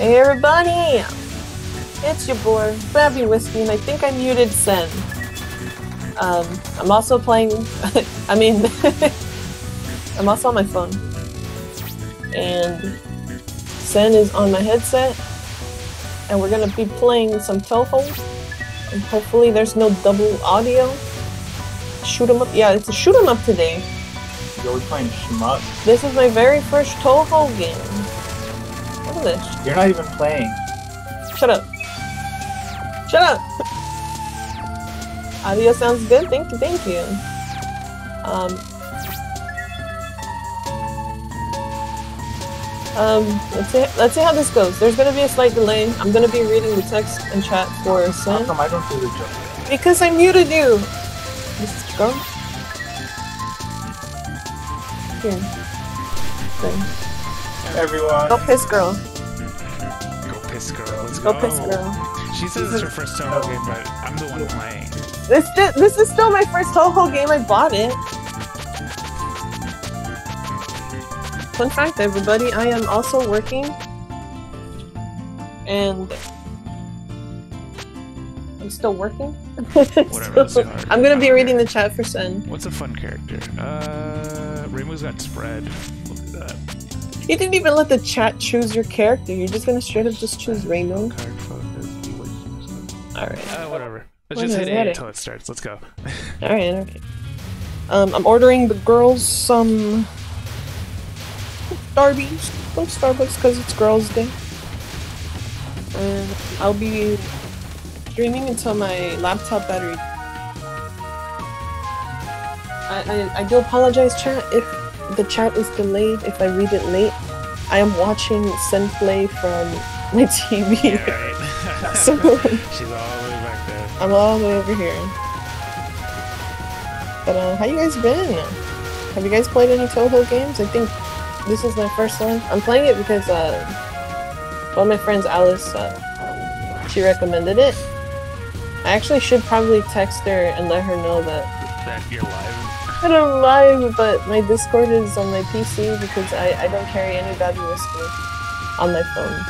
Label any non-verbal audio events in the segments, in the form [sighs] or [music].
Hey everybody! It's your boy, Babi Whiskey, and I think I muted Sen. Um, I'm also playing. [laughs] I mean, [laughs] I'm also on my phone. And Sen is on my headset. And we're gonna be playing some Touhou. And hopefully there's no double audio. Shoot 'em up. Yeah, it's a shoot 'em up today. Yo, we playing shmup. This is my very first Touhou game. This. You're not even playing. Shut up. Shut up! Audio sounds good. Thank you, thank you. Um, um, let's see, let's see how this goes. There's gonna be a slight delay. I'm gonna be reading the text and chat for How Sin. come I don't do the job? Because I muted you! This is girl. Here. There. Everyone. Go piss girl. Piss girl. Let's Go go. piss girl. She says it's her first Touhou game, but I'm the one playing. This this is still my first Touhou game. I bought it. Fun fact, everybody, I am also working, and I'm still working. Whatever, So. [laughs] I'm gonna be reading the chat for Sen. What's a fun character? Uh, Reimu's got spread. Look at that. You didn't even let the chat choose your character. You're just gonna straight up just choose Reimu. Card focus. All right. Uh, whatever. Let's What just is hit A it? until it starts. Let's go. All right. Okay. Um, I'm ordering the girls some Starbies from Starbucks because it's Girls' Day. And I'll be streaming until my laptop battery. I, I, I do apologize, chat, if the chat is delayed, if I read it late. I am watching Sen play from my TV. Yeah, right. [laughs] [laughs] so She's all the way back there. I'm all the way over here. But uh, how you guys been? Have you guys played any Touhou games? I think this is my first one. I'm playing it because uh, one of my friends, Alice, uh, she recommended it. I actually should probably text her and let her know that That you're live. That I'm live, but my Discord is on my PC because I, I don't carry any Babi Whiskey on my phone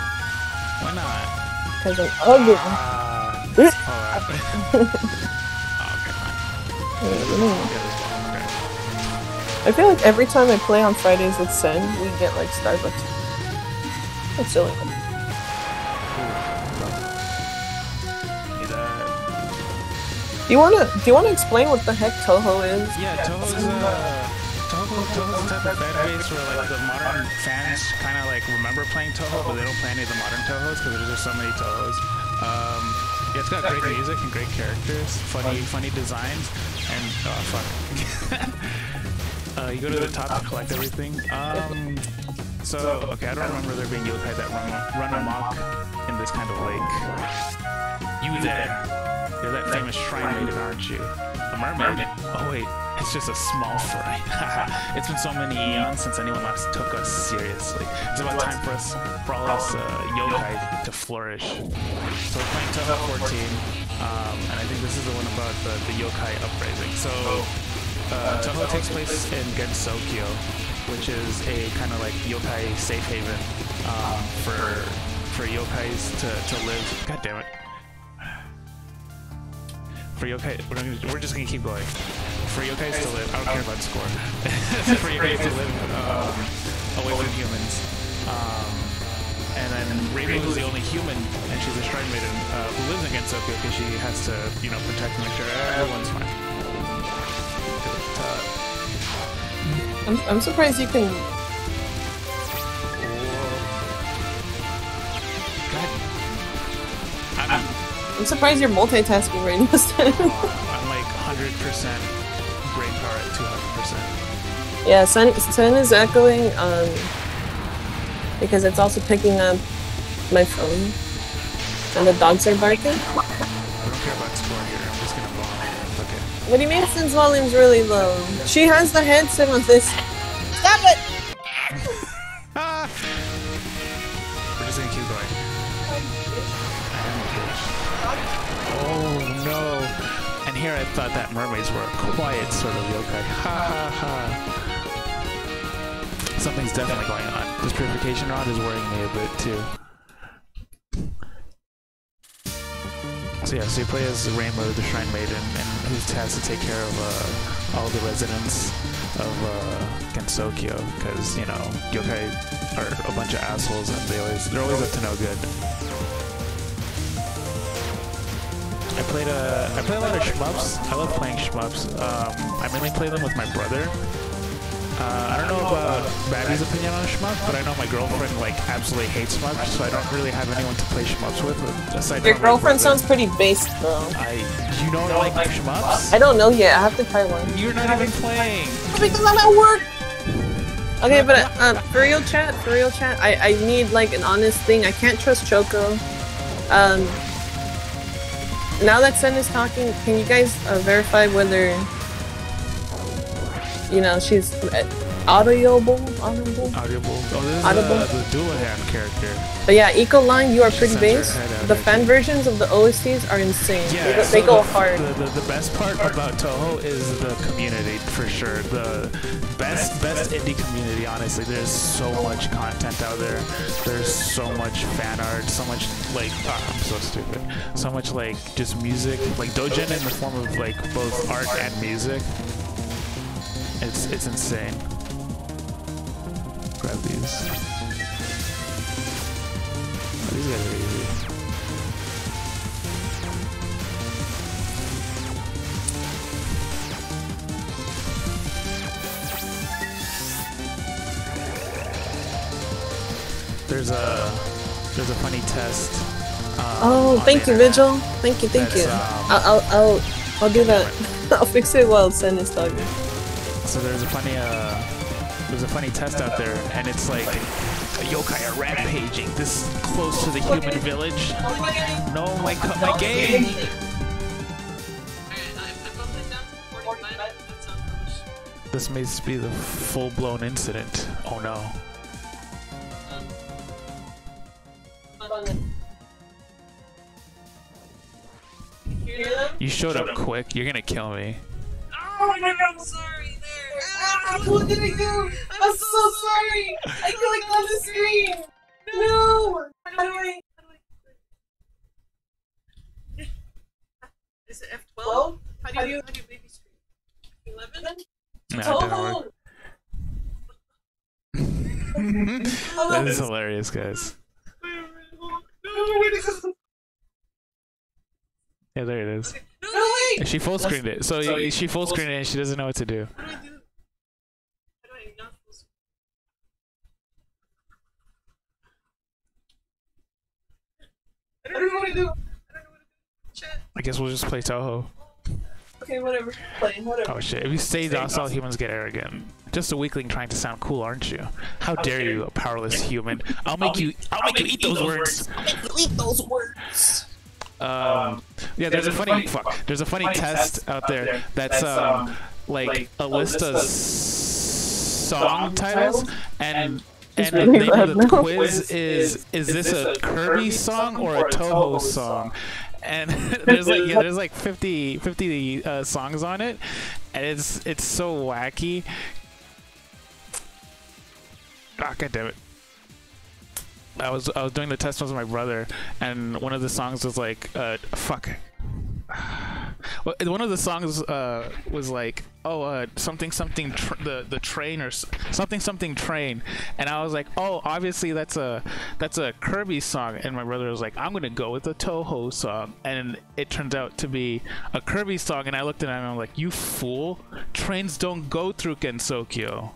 Why not? because I'm ugly. Ah. [laughs] Hold on. [laughs] oh, God. This one. Okay. I feel like every time I play on Fridays with Sen, we get like Starbucks. It's silly. Is Do you wanna do you wanna explain what the heck Touhou is? Yeah, Touhou's uh, Touhou, Touhou's the type of fan base where like the modern fans kind of like remember playing Touhou, but they don't play any of the modern Touhous because there's just so many Touhous. Um, yeah, it's got great music and great characters, funny, funny designs, and oh fuck. [laughs] uh, you go to the top to collect everything. Um, so okay, I don't remember there being yokai that run run amok in this kind of lake. You there? You're that famous shrine maiden, aren't you? A mermaid? Oh wait, it's just a small fry. [laughs] it's been so many eons since anyone last took us seriously. It's about time for us, for all us uh, yokai to flourish. So we're playing Touhou 14, um, and I think this is the one about the, the yokai uprising. So uh, Touhou takes place in Gensokyo, which is a kind of like yokai safe haven um, for for yokais to, to live. God damn it for yokai, we're, gonna, we're just gonna keep going. For yokais to live, I don't care about the score. for yokais to live um, away from humans. Um, and then Reimu is the only human, and she's a shrine maiden uh, who lives against Gensokyo because she has to, you know, protect and make sure everyone's fine. Uh, I'm, I'm surprised you can. I'm surprised you're multitasking right now. Sen. [laughs] I'm like 100% brain power at 200%. yeah, Sen, Sen is echoing um, because it's also picking up my phone, and the dogs are barking. I don't care about score here. I'm just gonna bomb. Okay. What do you mean Sen's volume's really low? She has the headset on this. Stop it! Oh no. And here I thought that mermaids were a quiet sort of yokai. Ha ha ha. Something's definitely going on. This purification rod is worrying me a bit too. So yeah, so you play as Reimu, the Shrine Maiden, and who's tasked to take care of uh, all the residents of uh, Gensokyo, because you know yokai are a bunch of assholes and they always they're always up to no good. I played a I play a lot of shmups. I love playing shmups. Um, I mainly play them with my brother. Uh, I don't know about Babi's opinion on shmup, but I know my girlfriend like absolutely hates shmups, so I don't really have anyone to play shmups with. Aside Your girlfriend sounds pretty based though. I you don't like shmups? I don't know yet. I have to try one. You're not even playing. Because I'm at work. Okay, but uh, for real chat, for real chat, I, I need like an honest thing. I can't trust Choco. Um, now that Sen is talking, can you guys uh, verify whether you know she's uh, audible? Audible? Audible. Oh, this is Audible? Uh, the Dullahan character. But yeah, Ecoline, you are pretty base. her based. head The fan versions of the OSTs are insane. Yeah, they go, so they go the, hard. The, the, the best part about Touhou is the community for sure. The best best indie community, honestly. There's so much content out there. There's so much fan art, so much like ah, I'm so stupid. So much like just music, like Doujin in the form of like both art and music. It's it's insane. Grab these. These guys are easy. There's a there's a funny test. Um, Oh, thank you. Vigil. Thank you, thank you. um, I'll, I'll, I'll, do that. [laughs] I'll fix it while Sen is talking. So there's a funny uh there's a funny test out there and it's like a yokai are rampaging this close to the human village. No, my cu- my game. This may be the full-blown incident. Oh no. You showed up quick. You're gonna kill me. Oh my god, I'm sorry there. Ah, what did I do? I'm so sorry. I clicked on the screen. No. How do I? Is it F12? How do you, How do you- how do you baby screen? 11? Nah, it didn't work. [laughs] that is hilarious, guys. No, wait, Yeah, there it is. no, wait! She full screened it. So, so y- she full screened it and she doesn't know what to do. How do I do? How do I not? I don't know what to do. I don't know what to do. I guess we'll just play Touhou. Okay, whatever. Play, whatever. Oh shit! If you say docile, humans get arrogant. Just a weakling trying to sound cool, aren't you? How dare you, a powerless [laughs] human? I'll make you. I'll make you eat those words. I'll make you eat those words. Um, yeah, there's a funny fuck. There's a funny test out there that's um like a list of song titles and. And the name of the quiz is is this a Kirby song or a Touhou song? And [laughs] [laughs] there's like yeah, there's like 50 50 uh, songs on it, and it's it's so wacky. Ah, god damn it. I was I was doing the test with my brother, and one of the songs was like, uh, fuck. [sighs] Well, One of the songs uh, was like, oh, uh, something something the the train or something something train, and I was like, oh, obviously that's a that's a Kirby song, and my brother was like, I'm gonna go with a Touhou song, and it turns out to be a Kirby song, and I looked at him and I'm like, you fool, trains don't go through Gensokyo.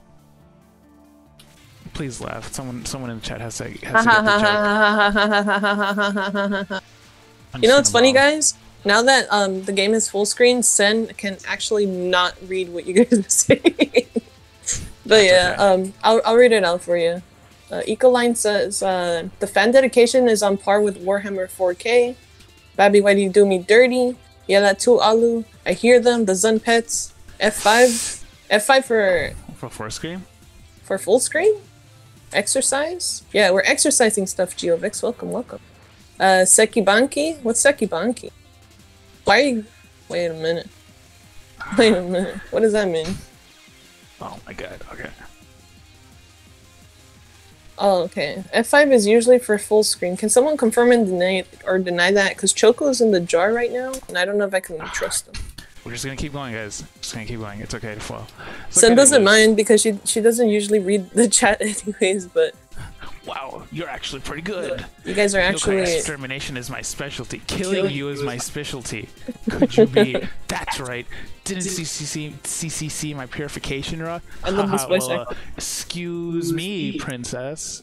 Please laugh. Someone someone in the chat has to has to get the joke. You know what's funny, guys? Now that um the game is full screen, Sen can actually not read what you guys are saying. but yeah, okay. um, I'll I'll read it out for you. Uh, Ecoline says uh, the fan dedication is on par with Warhammer 4K. Babi, why do you do me dirty? Yeah, that too, Alu. I hear them. The Zun pets. F5. F5 for For four screen? for full screen? Exercise? Yeah, we're exercising stuff, Geovix. Welcome, welcome. Uh, Sekibanki? What's Sekibanki? Why are you... Wait a minute. [sighs] Wait a minute. What does that mean? Oh my god, okay. Oh, okay. F5 is usually for full screen. Can someone confirm and deny or deny that? Because Choco is in the jar right now, and I don't know if I can [sighs] trust him. We're just gonna keep going, guys. Just gonna keep going. It's okay to fall. It's Sun okay doesn't mind because she she doesn't usually read [laughs] the chat anyways. But Wow, you're actually pretty good. you guys are actually extermination is my specialty. Killing you is my specialty. [laughs] Could you be? [laughs] That's right. Didn't CCC CCC my purification rod? I love this voice well, uh, Excuse me, princess.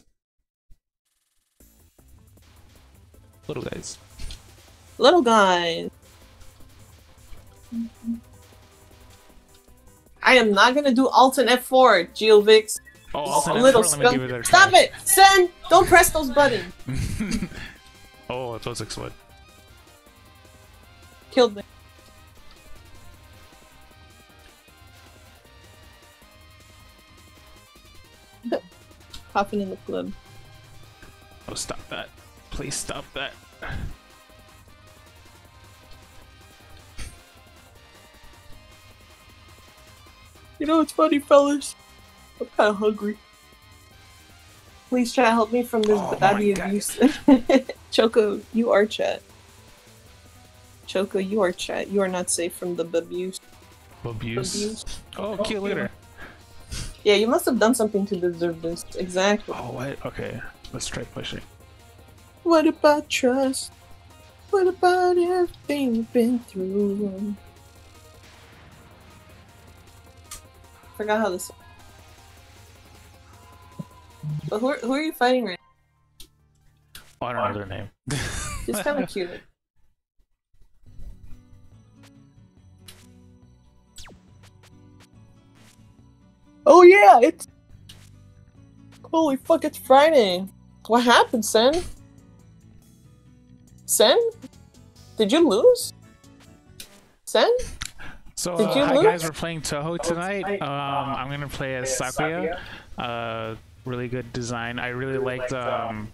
Little guys. little guys. I am not gonna do Alt and F4, Geovix. Oh, also, little let me give it a Stop try. it! Sen! Don't press those buttons! [laughs] Oh, it does explode. Killed me. Popping in the club. Oh, stop that. Please stop that. You know what's funny, fellas? I'm kind of hungry. Please try to help me from this Oh my daddy God. abuse. Choco, you are chat. Choco, you are chat. You are not safe from the abuse. Abuse. Abuse. Oh, cute look at her. Yeah, you must have done something to deserve this. Exactly. Oh, what? Okay, let's try pushing. What about trust? What about everything you've been through? Forgot how this. But who are, who are you fighting right Oh, I don't know their name. now? It's kind of cute. Oh yeah, it's. Holy fuck! It's Friday. What happened, Sen? Sen? Did you lose? Sen? So, uh, you hi lose? guys, we're playing Touhou tonight. Um, I'm gonna play as Sakuya. Uh, really good design. I really liked um,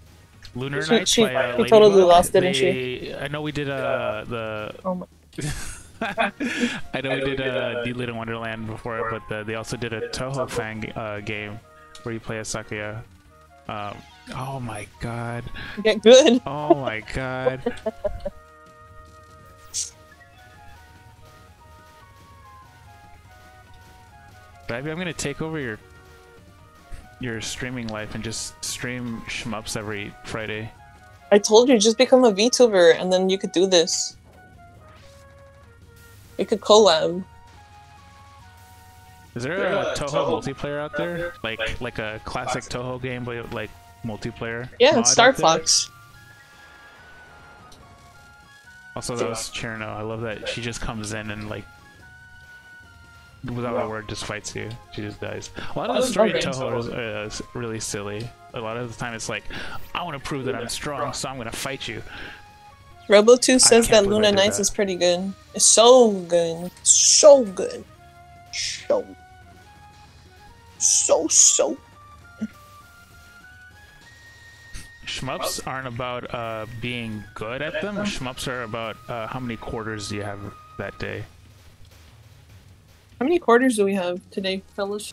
Luna She- Nights she- by uh, she totally Ladybug. lost, didn't she? I know we did uh, the. Oh my. [laughs] I know we did uh, Deedlit in Wonderland before, but uh they also did a Touhou fan g- uh, game where you play as Sakuya. Um, oh my god. Get good. Oh my god. [laughs] Babi, I'm gonna take over your your streaming life and just stream shmups every Friday. I told you, just become a VTuber and then you could do this. You could collab. Is there a Touhou multiplayer out there? Like like a classic Touhou game, but like multiplayer? Yeah, mod it's Star? Fox. Also, that was Cirno. I love that she just comes in and like, without a word, just fights you. She just dies. A lot of the story in Touhou is uh, is really silly. A lot of the time, it's like, I want to prove that I'm strong, so I'm gonna fight you. Robo2 says that Luna did Nights that. is pretty good. It's so good. So good. So. So, so. Shmups aren't about uh, being good at them. Shmups are about uh, how many quarters do you have that day. How many quarters do we have today, fellas?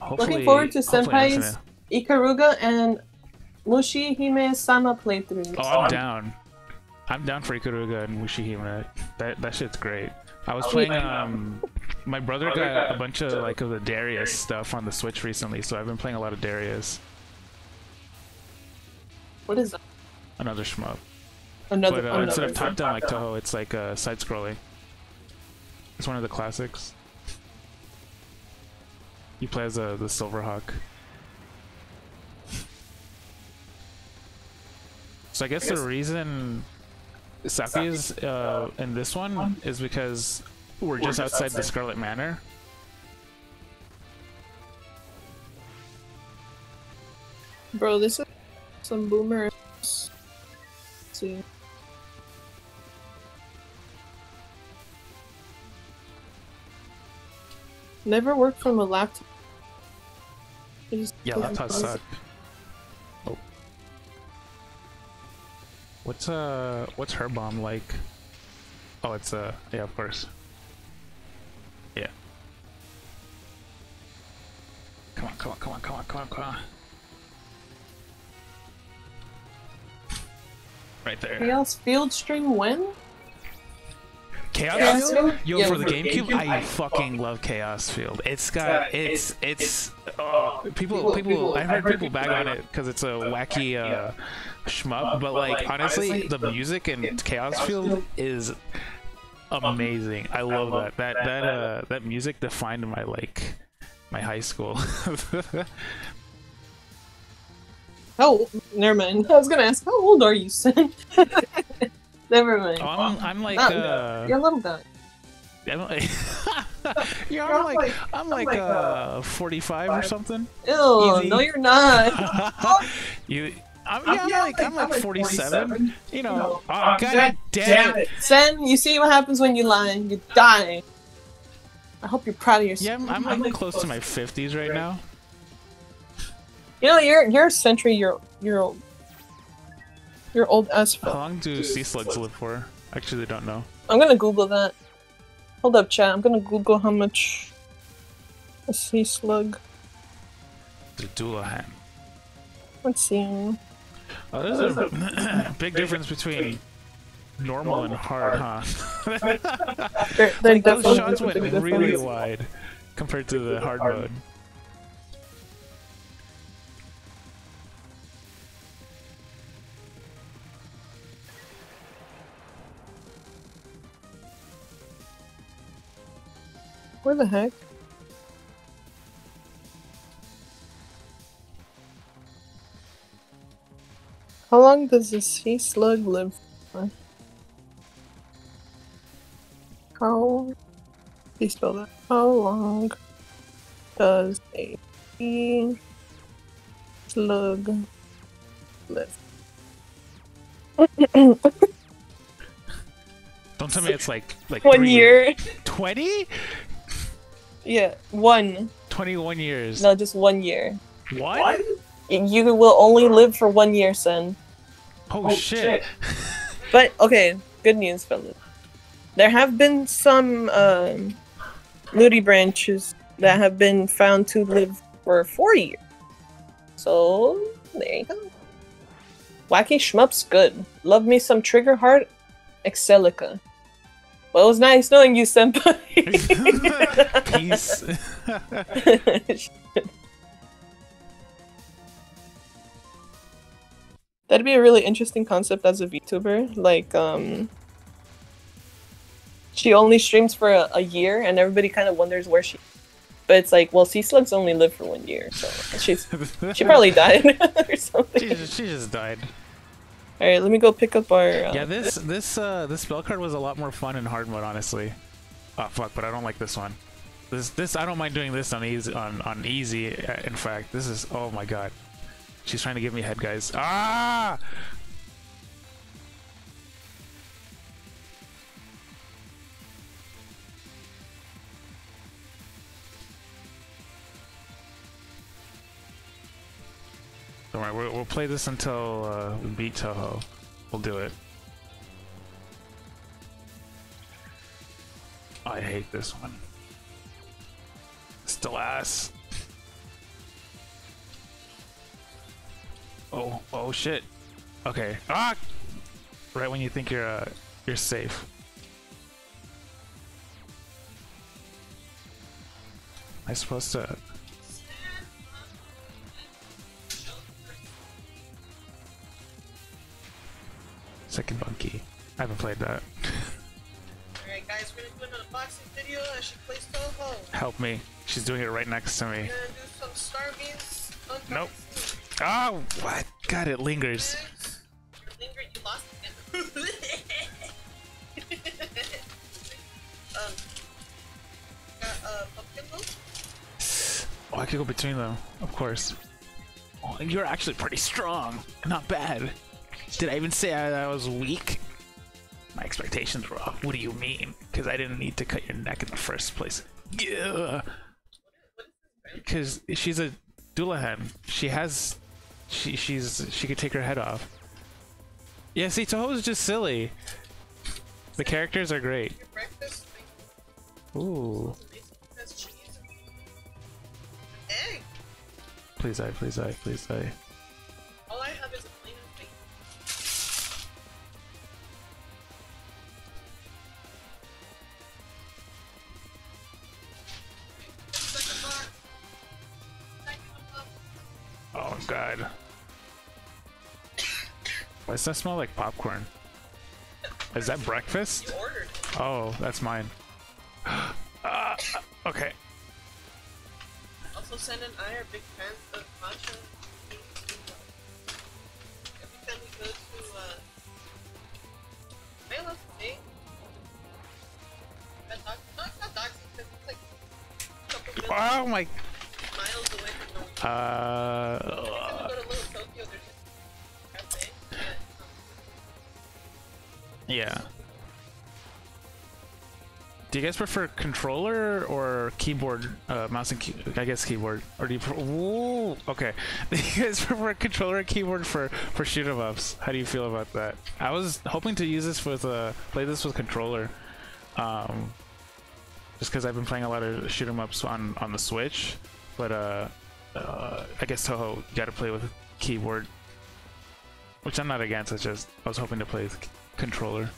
Hopefully, forward to hopefully Senpai's. Ikaruga and Mushihimesama playthroughs. Oh, I'm down. I'm down for Ikaruga and Mushihime. That that shit's great. I was Oh, playing um my brother got a bunch of like of the Darius stuff on the Switch recently, so I've been playing a lot of Darius. What is that? Another shmup. Another. But uh, another. instead of top down like Touhou, it's like uh, side scrolling. It's one of the classics. You play as uh, the Silverhawk. So I guess the reason Saki is uh, in this one is because we're just outside the Scarlet Manor. Bro, this is some boomers. Let's see. Never worked from a laptop. Yeah, laptops suck. Oh. What's uh what's her bomb like? Oh it's uh yeah of course. Yeah. Come on, come on, come on, come on, come on, come on. Right there. Chaos Field String win. Chaos Chaos Field? Field? Yo, Yeah, for the for GameCube, I fucking love Chaos Field. It's got, it's, it's, oh, people, people, I've heard people bag on it because it's a wacky uh, shmup, but like, honestly, the music in Chaos Field is amazing. I love that. That, that, uh, that music defined my, like, my high school. [laughs] Oh, never mind. I was gonna ask, how old are you, son? [laughs] never mind. Oh, I'm, I'm like, Not- uh, You're a little guy. I'm like, yeah, I'm like, [laughs] I'm like, uh, 45 or something. Ew, Easy. no, you're not. [laughs] you, I'm, yeah, I'm like, I'm like 47. You know, oh, god damn it. Sen, you see what happens when you lie? You die. I hope you're proud of yourself. Yeah, I'm, I'm like close to my 50s right now. You know, you're you're a century. You're you're old. You're old as How long do sea slugs live for? Actually, I don't know. I'm gonna Google that. Hold up, chat. I'm gonna Google how much a sea slug. The Dullahan. Let's see. Oh, there's a [coughs] big difference between normal and hard, huh? They're, they're like those shots went really wide compared to the hard mode. Where the heck? How long does a sea slug live for? How? Please spell that. How long does a sea slug live? Don't tell me it's like like One three- year. 20? Yeah, one. 21 years. No, just one year. What? You will only live for one year, son. Oh, shit. [laughs] But okay, good news, fellas. There have been some um, nudibranchs that have been found to live for four years. So there you go. Wacky Shmup's good. Love me some Trigger Heart Exelica. Well, it was nice knowing you, Senpai. [laughs] [laughs] Peace. That'd be a really interesting concept as a VTuber. Like, um, she only streams for a, a year, and everybody kind of wonders where she. But it's like, well, sea slugs only live for one year, so she's she probably died [laughs] or something. she, just, she just died. All right, let me go pick up our. Uh, Yeah, this this uh this spell card was a lot more fun in hard mode, honestly. Oh fuck, but I don't like this one. This this I don't mind doing this on easy on on easy. uh, In fact, this is oh my god. She's trying to give me head, guys. Ah! Don't worry, we'll, we'll play this until uh, we beat Touhou. We'll do it. I hate this one. Still ass. Oh, oh shit. Okay. Ah! Right when you think you're uh, you're safe. Am I supposed to? Second monkey. I haven't played that. Alright, guys, we're gonna do an unboxing video as she plays Touhou. Help me. She's doing it right next to me. We're gonna do some Starbeams. Nope. Oh, what? God, it lingers. Your linger, you lost [laughs] um, got uh, pumpkin. Oh, I could go between them, of course. Oh, you're actually pretty strong. Not bad. Did I even say I, I was weak? My expectations were off. What do you mean? Because I didn't need to cut your neck in the first place. Yeah. Because she's a Dullahan. She has, she she's she could take her head off. Yeah, see, Touhou's just silly. The characters are great. Ooh. Please I, please I, please I god. Why does that smell like popcorn? Is that breakfast? Oh, that's mine. [gasps] Ah, okay. Also, Sen and I are big fans of matcha. Every time we go to, uh, Mela thing, that dog, not, not it's like a couple million Oh my. miles away from the Uh. Yeah. Do you guys prefer controller or keyboard, uh, mouse and key I guess keyboard, or do you? Pre- Ooh, okay. [laughs] Do you guys prefer controller or keyboard for for shoot 'em ups? How do you feel about that? I was hoping to use this with uh play this with controller, um, just because I've been playing a lot of shoot 'em ups on on the Switch, but uh, uh I guess Touhou you got to play with keyboard, which I'm not against. It's just I was hoping to play with controller.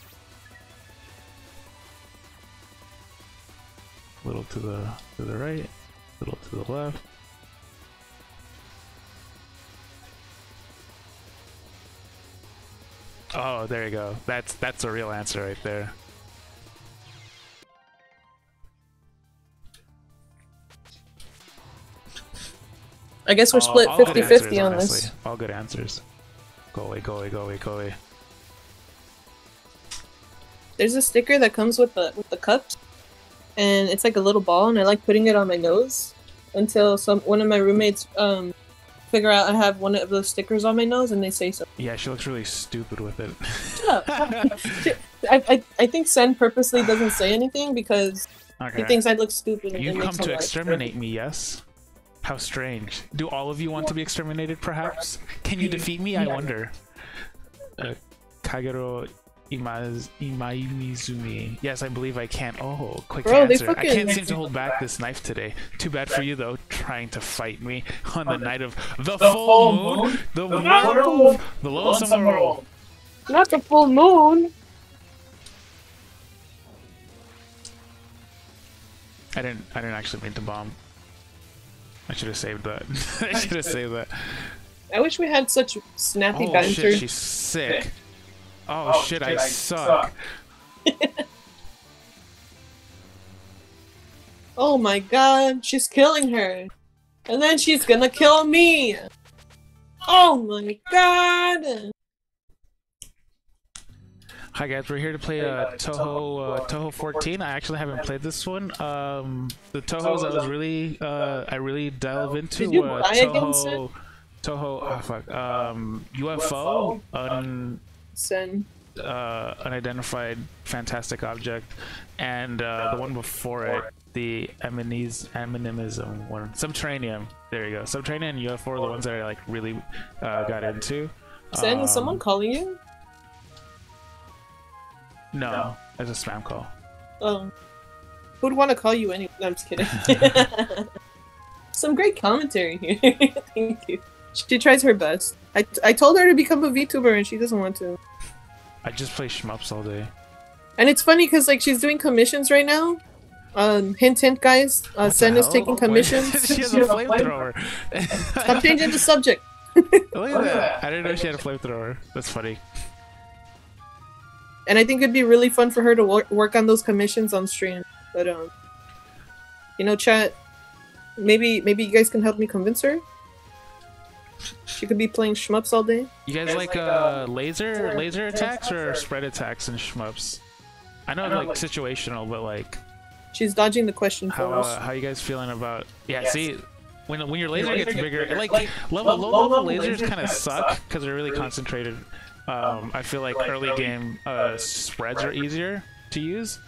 little to the to the right, little to the left. Oh, there you go. That's that's a real answer right there. I guess we're split all good 50 answers, 50 on this. All good answers. Go away, go away, go away, go away. There's a sticker that comes with the with the cups, and it's like a little ball, and I like putting it on my nose until some one of my roommates um figure out I have one of those stickers on my nose, and they say so. Yeah, she looks really stupid with it. [laughs] I, I I think Sen purposely doesn't say anything because okay. he thinks I look stupid. And You it come to laugh. exterminate me, yes? How strange. Do all of you want to be exterminated, perhaps? Can you defeat me? I wonder. Uh, Kagero Imaz Imaimizumi. Yes, I believe I can. Oh, quick Bro, answer. I can't seem to [laughs] hold back this knife today. Too bad for you, though, trying to fight me on the night of the, The full full moon, moon, the, the world, world, the lowest of the world. Not the full moon. I didn't. I didn't actually mean to bomb. I should have saved that. [laughs] I should have saved that. I wish we had such snappy Oh banter. shit, she's sick. Oh, shit, I, suck. [laughs] Oh my god, she's killing her. And then she's gonna kill me. Oh my god. Hi guys, we're here to play uh, Touhou uh, Touhou 14. I actually haven't played this one. Um, the Touhou's I was really uh, I really delve into Did you uh, Touhou Touhou oh, fuck um, UFO Sen. uh, unidentified fantastic object, and uh, the one before it the Eminis Animism one Subterranean. There you go. Subterranean and UFO are the ones that I like really uh, got into. Sen, is Um, someone calling you? No, it's a spam call. Oh. Who'd want to call you anyway? No, I'm just kidding. [laughs] Some great commentary here. [laughs] Thank you. She tries her best. I, I told her to become a VTuber and she doesn't want to. I just play shmups all day. And it's funny because like she's doing commissions right now. Um, hint, hint, guys. Uh, Sen is taking [laughs] commissions. [laughs] she has a flamethrower. Stop changing the subject. [laughs] Look at that. I didn't know she had a flamethrower. That's funny. And I think it'd be really fun for her to wor- work on those commissions on stream. But um, you know, chat. Maybe maybe you guys can help me convince her. She could be playing shmups all day. You guys like uh, laser laser attacks or spread attacks in shmups? I know like situational, but like She's dodging the question for how us. uh, how you guys feeling about? Yeah, see, when when your laser gets bigger, like level low level lasers kind of suck because they're really concentrated. Um, I feel like early game uh, spreads are easier to use,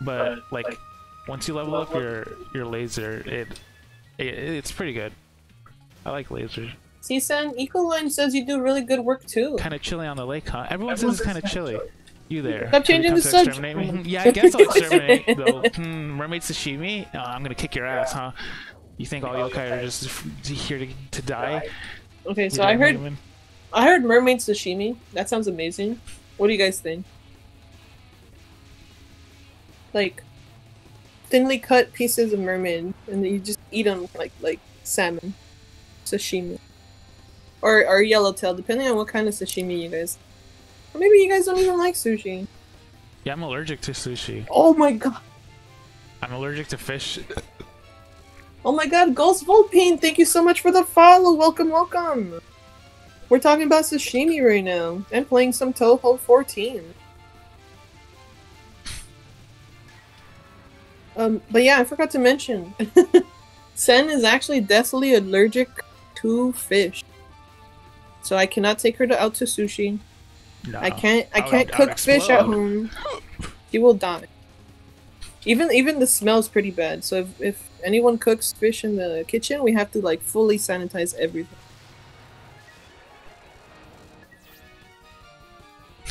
but like once you level up your your laser, it, it it's pretty good. I like lasers. C-Sen, Ecoline says you do really good work too. Kind of chilly on the lake, huh? Everyone says it's kind of chilly. You there? Stop changing the subject. Yeah, I guess I'll exterminate [laughs] though. Hmm, mermaid sashimi? Oh, I'm gonna kick your ass, huh? You think all yokai are just here to, to die? Okay, so I heard human? I heard mermaid sashimi. That sounds amazing. What do you guys think? Like thinly cut pieces of mermaid, and then you just eat them like like salmon, sashimi. Or or yellowtail, depending on what kind of sashimi you guys. Or maybe you guys don't even like sushi. Yeah, I'm allergic to sushi. Oh my god. I'm allergic to fish. Oh my god, Ghost Volpine, thank you so much for the follow. Welcome, welcome. We're talking about sashimi right now and playing some Touhou 14. Um, but yeah, I forgot to mention. [laughs] Sen is actually deathly allergic to fish. So I cannot take her to, out to sushi. No. I can't I I would- can't I would cook fish at home. She will die. Even even the smell's pretty bad. So if, if anyone cooks fish in the kitchen, we have to like fully sanitize everything.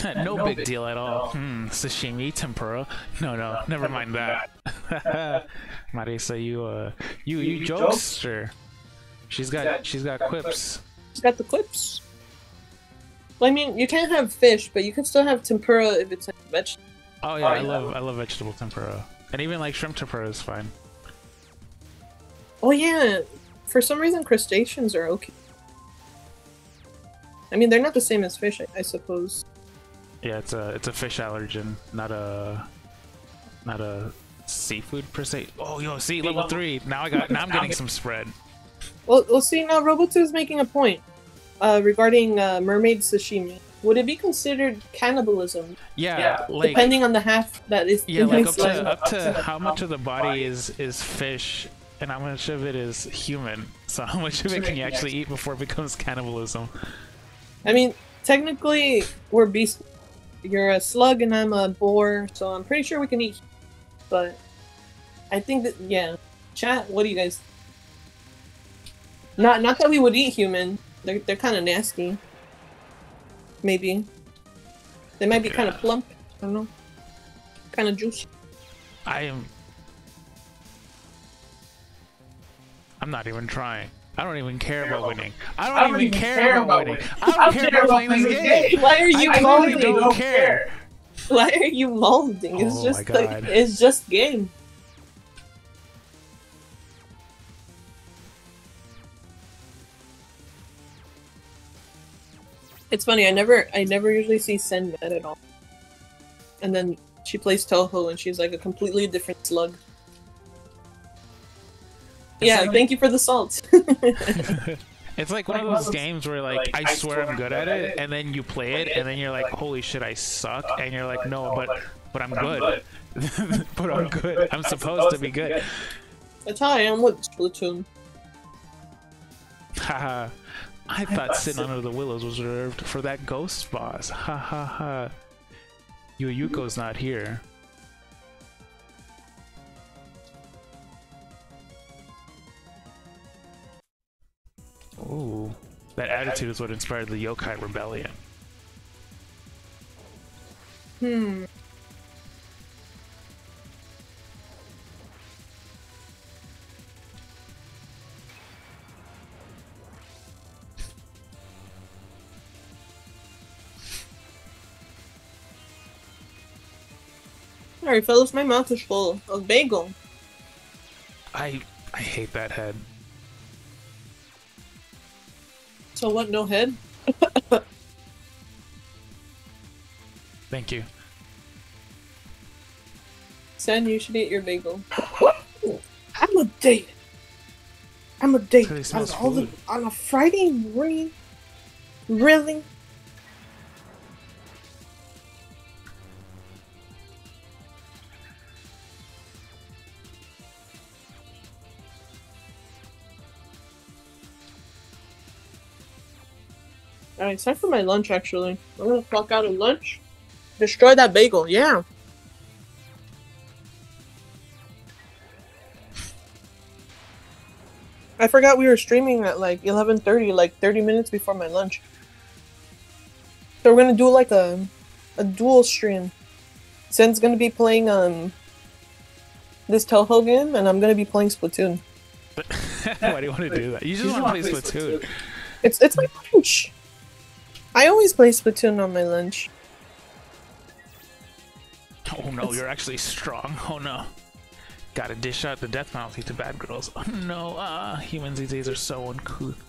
[laughs] no, big deal at all. Hmm, sashimi, tempura. No, no, never mind that. [laughs] Marisa, you uh, you you jokester. She's got she's got quips. She's got the clips. Well, I mean, you can't have fish, but you can still have tempura if it's a vegetable. Oh yeah, oh, I love I love vegetable tempura, and even like shrimp tempura is fine. Oh yeah, for some reason crustaceans are okay. I mean, they're not the same as fish, I, I suppose. Yeah, it's a it's a fish allergen, not a not a seafood per se. Oh yo, see level three. Now I got now I'm [laughs] getting some spread. Well, well, see now, Robotu is making a point uh, regarding uh, mermaid sashimi. Would it be considered cannibalism, Yeah, like depending on the half that is? yeah, in like his up to up to how much of the body is is fish, and how much of it is human. So how much of it can you actually eat before it becomes cannibalism? I mean, technically, we're beast. You're a slug and I'm a boar, so I'm pretty sure we can eat. But I think that yeah, chat. What do you guys? Not not that we would eat human. They're they're kind of nasty. Maybe. They might be kind of plump. I don't know. Kind of juicy. I am. I'm not even trying. I don't even care about winning. I don't, even, care, about winning. I don't care about playing this game. Why are you I molding? really don't care. Why are you molding? It's Oh just like it's just game. It's funny. I never, I never usually see Sen mad at all. And then she plays Touhou, and she's like a completely different slug. yeah, like- thank you for the salt. [laughs] [laughs] It's like one of those games where like I swear I'm good at it, and then you play it, and then you're like, holy shit, I suck, and you're like, no, oh, but but I'm good. [laughs] but I'm good. I'm supposed to be good. That's how I am with Splatoon. Haha. I thought sitting under the willows was reserved for that ghost boss. Ha ha ha. Yuyuko's not here. Ooh. That attitude is what inspired the Yokai Rebellion. Hmm. Alright, fellas, my mouth is full of bagel. I I hate that head. So what, no head? [laughs] Thank you. Sen, you should eat your bagel. I'm a date. I'm a date. On, all the, on a Friday morning? Really? Alright, it's time for my lunch actually. I'm gonna clock out at lunch. Destroy that bagel, yeah. I forgot we were streaming at like 11:30, like 30 minutes before my lunch. So we're gonna do like a a dual stream. Sen's gonna be playing um this Touhou game, and I'm gonna be playing Splatoon. [laughs] Why do you want to do that? You just, want to play Splatoon. It's it's my lunch. I always play Splatoon on my lunch. Oh no, you're actually strong. Oh no. Gotta dish out the death penalty to bad girls. Oh no, ah, humans these days are so uncouth.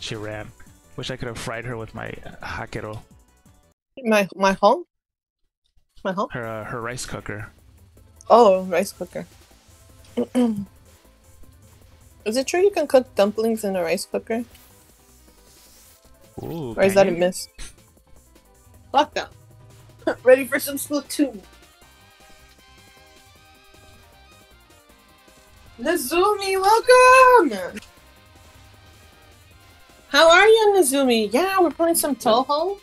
She ran. Wish I could have fried her with my Hakkero, My my home? My home? her uh, her rice cooker. Oh, rice cooker. [clears throat] is it true you can cook dumplings in a rice cooker? Ooh, Or is that a miss? Lockdown. [laughs] Ready for some Splatoon. Nazumi, welcome! How are you, Nazumi? Yeah, we're playing some Touhou.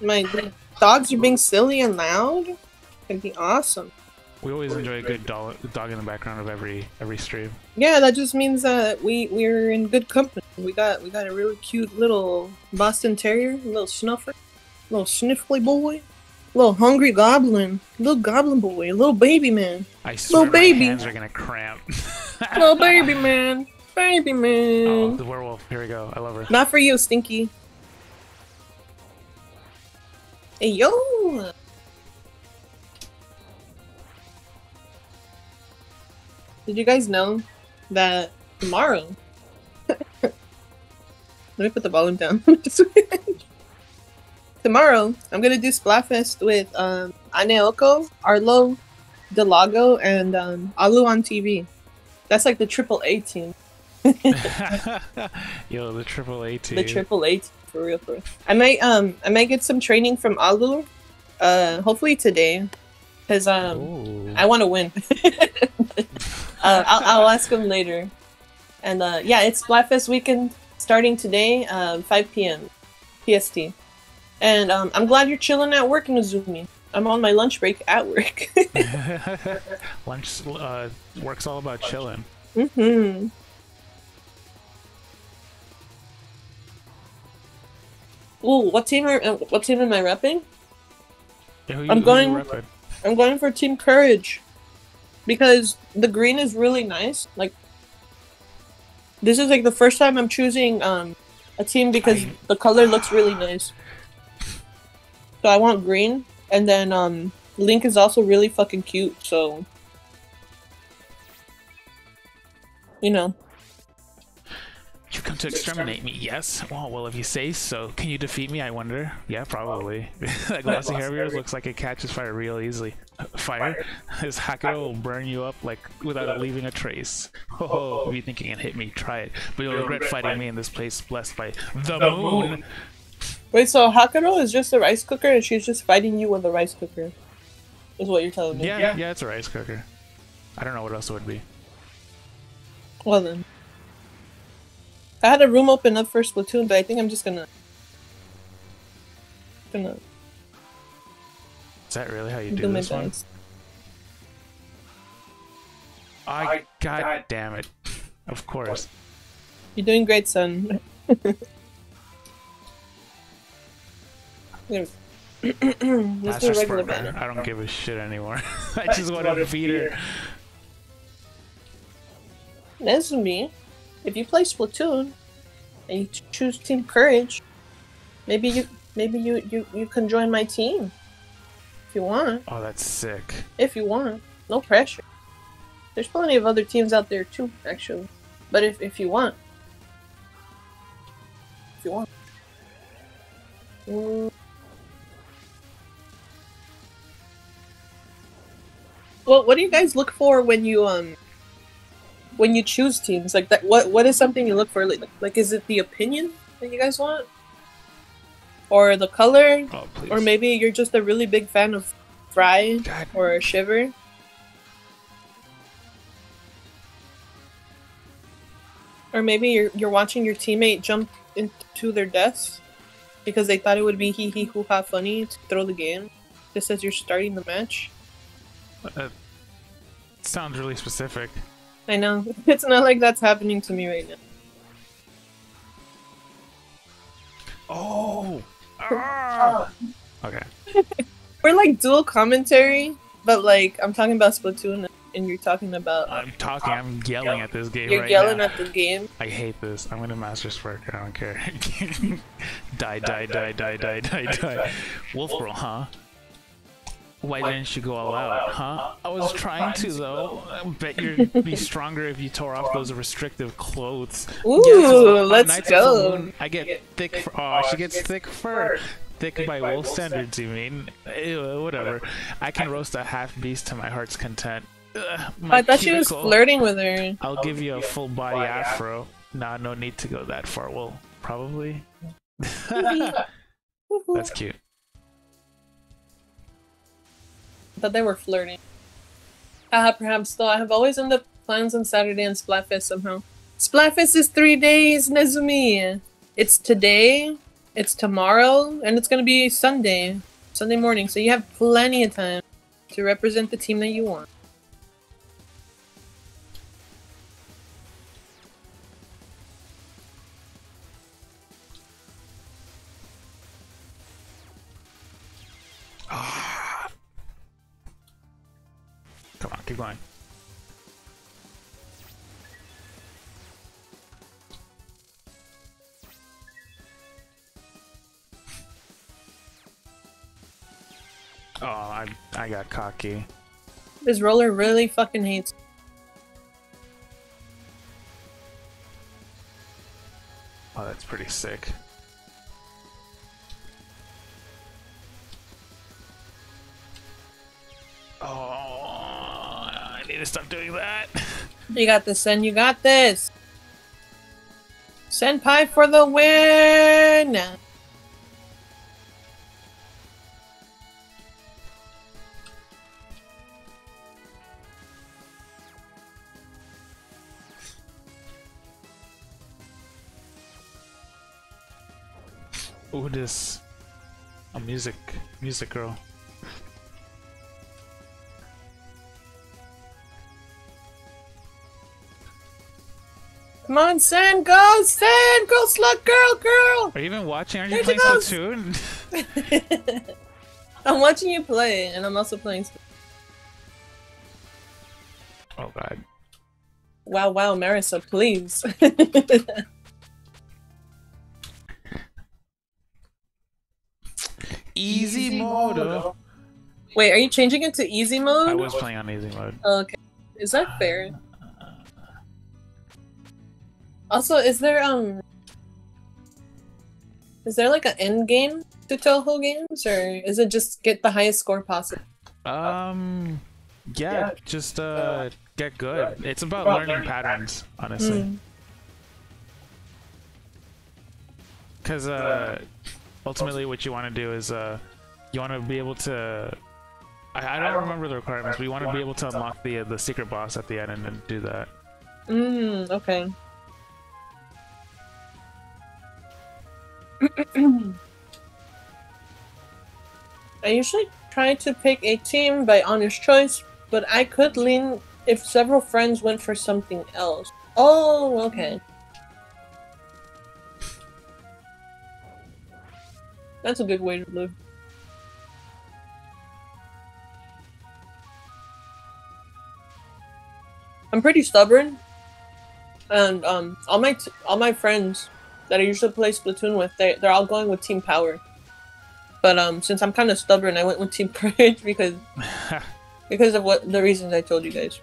My dogs are being silly and loud. It'd be awesome. We always enjoy a good dog, dog in the background of every every stream. Yeah, that just means that we we're in good company. We got we got a really cute little Boston Terrier, little snuffer, little sniffly boy, little hungry goblin, little goblin boy, little baby man, I swear my baby. hands are gonna cramp. [laughs] little baby man, baby oh, man. the werewolf. Here we go. I love her. Not for you, Stinky. Hey yo! Did you guys know that tomorrow? [laughs] Let me put the volume down. [laughs] tomorrow, I'm gonna do Splatfest with um, Aneoko, Arlo, Delago, and um, Alu on TV. That's like the triple A team. [laughs] Yo, the triple A team. the triple A team, for real, for real. I might um I might get some training from Alu, uh hopefully today, cause um Ooh. I want to win. Uh, I'll I'll ask him later, and uh yeah, it's Splatfest weekend starting today, um 5 p.m. PST, and um I'm glad you're chilling at work, Nozumi. I'm on my lunch break at work. [laughs] Lunch uh, work's all about chilling. hmm Ooh, what team are uh, what team am I repping? Yeah, who you- I'm who going- repping? I'm going for Team Courage because the green is really nice. Like this is like the first time I'm choosing um a team because I- the color looks really nice. So I want green, and then um Link is also really fucking cute. So you know, You come to exterminate me, yes? Well, well, if you say so. Can you defeat me, I wonder? Yeah, probably. [laughs] that glossy hair of yours looks like it catches fire real easily. Uh, fire? [laughs] His Hakkero will burn you up like without leaving a trace. Oh, if you think you can hit me, try it. But you'll regret fighting me in this place blessed by the moon. wait. So Hakkero is just a rice cooker, and she's just fighting you with a rice cooker. Is what you're telling me? Yeah, yeah, it's a rice cooker. I don't know what else it would be. Well then. I had a room open up for Splatoon, but I think I'm just gonna gonna Is that really how you do, do my this one? best. I god damn it. [laughs] Of course. You're doing great, son. [laughs] [clears throat] Let's do Master a regular Sparkler. banner. I don't give a shit anymore. [laughs] I just want to beat her. This is me. If you play Splatoon and you choose Team Courage, maybe you maybe you, you you can join my team. If you want. Oh, that's sick. If you want. No pressure. There's plenty of other teams out there too, actually. But if, if you want. If you want. Mm. Well, what do you guys look for when you um when you choose teams? Like that what what is something you look for? Like, like is it the opinion that you guys want? Or the color? Oh. Or maybe you're just a really big fan of Fry God. or Shiver. Or maybe you're you're watching your teammate jump into their deaths because they thought it would be hee hee hoo ha funny to throw the game just as you're starting the match. Uh, sounds really specific. I know. [laughs] It's not like that's happening to me right now. Oh. Ah! Okay. [laughs] We're like dual commentary, but like I'm talking about Splatoon and you're talking about I'm talking. I'm yelling at this game you're right yelling now. at the game. I hate this. I'm gonna master spark. I don't care. [laughs] die, die, die, die, die, die, die. Wolf girl, huh? Why didn't you go all out, huh? I was trying to though. I bet [laughs] you'd be stronger if you tore off those restrictive clothes. Ooh, Yes, let's nights of go. moon, I get thick. Fur. Oh, she gets thick fur. Thick by wolf standards, you mean? Ew, whatever. I can roast a half beast to my heart's content. Ugh, my I thought she was flirting with her. I'll give you a full body afro. Nah, no need to go that far. Well, probably. [laughs] [laughs] That's cute. Thought they were flirting. Ah, perhaps though. I have always ended up plans on Saturday and Splatfest somehow. Splatfest is three days, Nezumi. It's today, it's tomorrow, and it's gonna be Sunday, Sunday morning. So you have plenty of time to represent the team that you want. Come on, keep going. Oh, I I got cocky. This roller really fucking hates. Oh, that's pretty sick. Need to stop doing that. You got this, Sen. You got this. Senpai for the win. Ooh, this a music music girl. Come on, Sen. Go, Sen. Go, slut girl, girl. Are you even watching? Are you There playing goes. Splatoon? [laughs] I'm watching you play, and I'm also playing. Oh god. Wow, wow, Marisa, please. [laughs] Easy mode. Wait, are you changing it to easy mode? I was playing on easy mode. Okay. Is that fair? Also, is there um is there like an end game to Touhou games or is it just get the highest score possible? Um, yeah, just uh, get good. It's about learning patterns, honestly. Mm. Because uh, ultimately, what you want to do is uh, you want to be able to. I, I don't remember the requirements, but you want to be able to unlock the uh, the secret boss at the end and then do that. Mm, okay. I usually try to pick a team by honest choice, but I could lean if several friends went for something else. Oh, okay. That's a good way to live. I'm pretty stubborn, and um, all my all my friends that I usually play Splatoon with, they they're all going with Team Power. But um, since I'm kind of stubborn, I went with Team [laughs] Courage because [laughs] because of what the reasons I told you guys.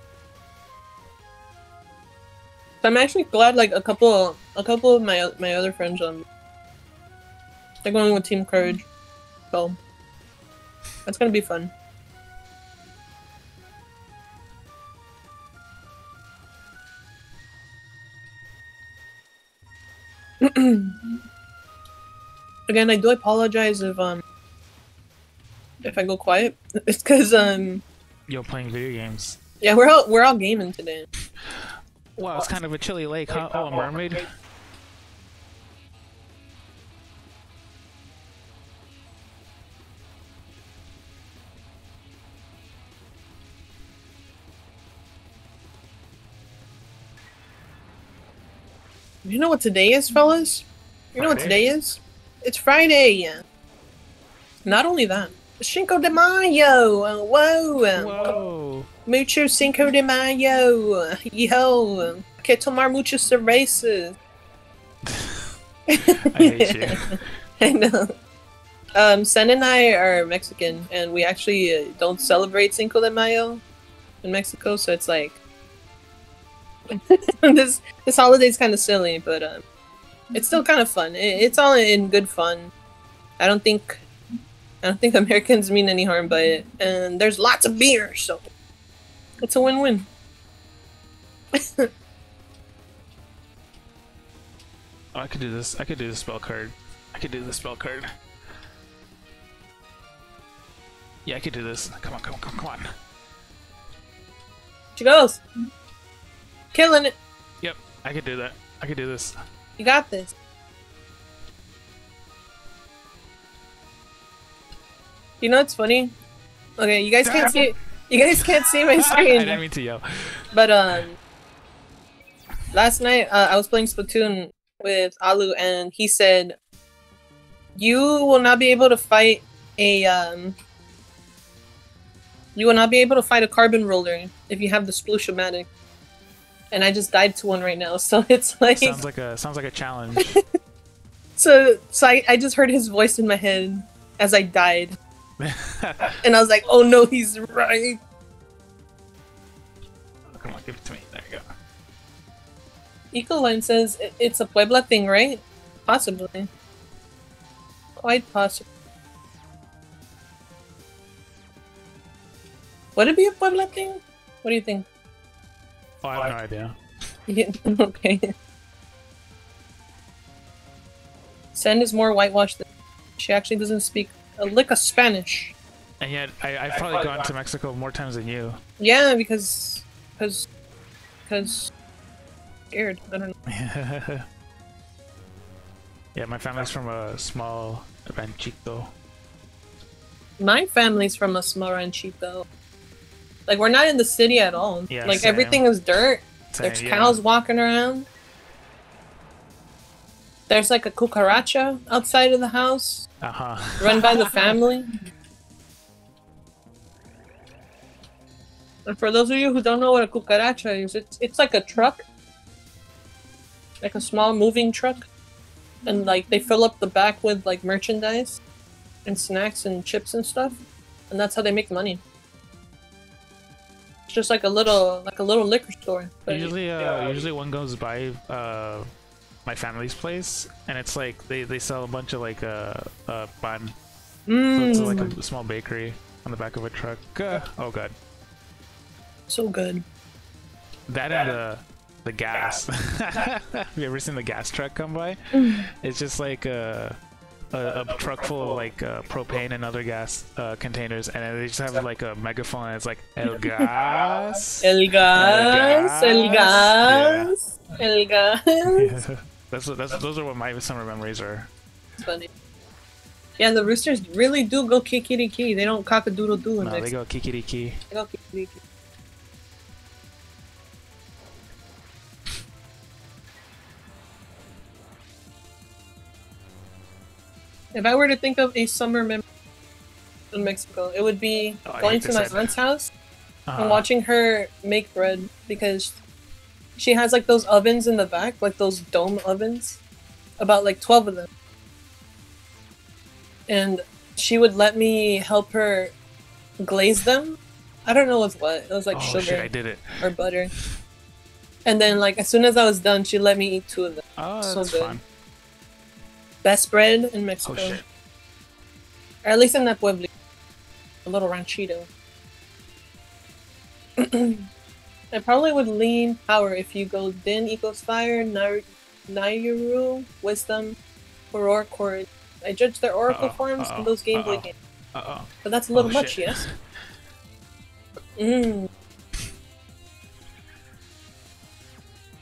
So I'm actually glad like a couple a couple of my my other friends um they're going with Team Courage, so that's gonna be fun. Again, I do apologize if um if I go quiet. [laughs] It's because um Yo, playing video games. yeah we're all we're all gaming today. Wow, it's kind of a chilly lake, huh? Oh, a mermaid. You know what today is, fellas? You know what today is? It's Friday. Not only that, Cinco de Mayo. Whoa. Whoa. Mucho Cinco de Mayo. Yo. Que tomar muchas cervezas. [laughs] I hate you. [laughs] I know. Um, Sen and I are Mexican, and we actually uh, don't celebrate Cinco de Mayo in Mexico, so it's like [laughs] this this holiday's kind of silly, but um, it's still kind of fun. It's all in good fun. I don't think I don't think [laughs] Americans mean any harm by it, and there's lots of beer, so it's a win-win. Oh, [laughs] I could do this. I could do the spell card. I could do the spell card. Yeah, I could do this. Come on, come on, come on, come on. She goes, killing it. Yep, I could do that. I could do this. You got this. You know what's funny? Okay, you guys can't see. You guys can't see my [laughs] screen. I didn't mean to yell. But um, last night uh, I was playing Splatoon with Alu, and he said, "You will not be able to fight a um, you will not be able to fight a carbon roller if you have the Splooshomatic." And I just died to one right now, [laughs] so it's like Sounds like a sounds like a challenge. [laughs] so. So I, I just heard his voice in my head as I died, [laughs] and I was like, "Oh no, he's right." Oh, come on, give it to me. There you go. Ecoline says it- it's a Puebla thing, right? Possibly. Quite possible. Would it be a Puebla thing? What do you think? Oh, I have no idea. Yeah, [laughs] okay. Sen is more whitewashed than she actually doesn't speak a lick of Spanish. And yet, I, I've probably gone to Mexico more times than you. Yeah, because, because, because, scared. I don't know. [laughs] yeah, my family's from a small ranchito. My family's from a small ranchito. Like we're not in the city at all. Yeah, like same. everything is dirt. Same, There's yeah. cows walking around. There's like a cucaracha outside of the house, Uh huh. run by the [laughs] family. And for those of you who don't know what a cucaracha is, it's it's like a truck, like a small moving truck, and like they fill up the back with like merchandise, and snacks and chips and stuff, and that's how they make money. It's just like a little like a little liquor store. but- Usually, uh, usually one goes by uh, my family's place, and it's like they, they sell a bunch of like uh, uh bun. So it's Mm, like a small bakery on the back of a truck. Uh, oh god, so good. that and the the gas. [laughs] Have you ever seen the gas truck come by? It's just like a a, a truck full of like uh, propane and other gas uh, containers, and they just have like a megaphone, and it's like El [laughs] gas. El gas, el gas, el gas. Yeah. [laughs] That's, what- that's those are what my summer memories are. It's funny. Yeah, the roosters really do go kikiriki. They don't cock a doodle doo No, they go kikiriki. They go kikiriki. If I were to think of a summer memory in Mexico, it would be Oh, going to my aunt's house Uh-huh. and watching her make bread because she has like those ovens in the back, like those dome ovens, about like 12 of them. And she would let me help her glaze them. I don't know with what. It was like oh sugar shit, I did it. or butter. And then like as soon as I was done, she let me eat two of them. Oh, So that's good. fun. Best bread in Oh Mexico. shit. Or at least in that pueblo. A little ranchito. [clears throat] I probably would lean power if you go Din equals fire, Nai- Nayru, wisdom, Chord. I judge their oracle Uh-oh, forms uh-oh, in those gameplay uh-oh. games. Uh oh. But that's a little Oh, much, shit. yes? [laughs] Mm.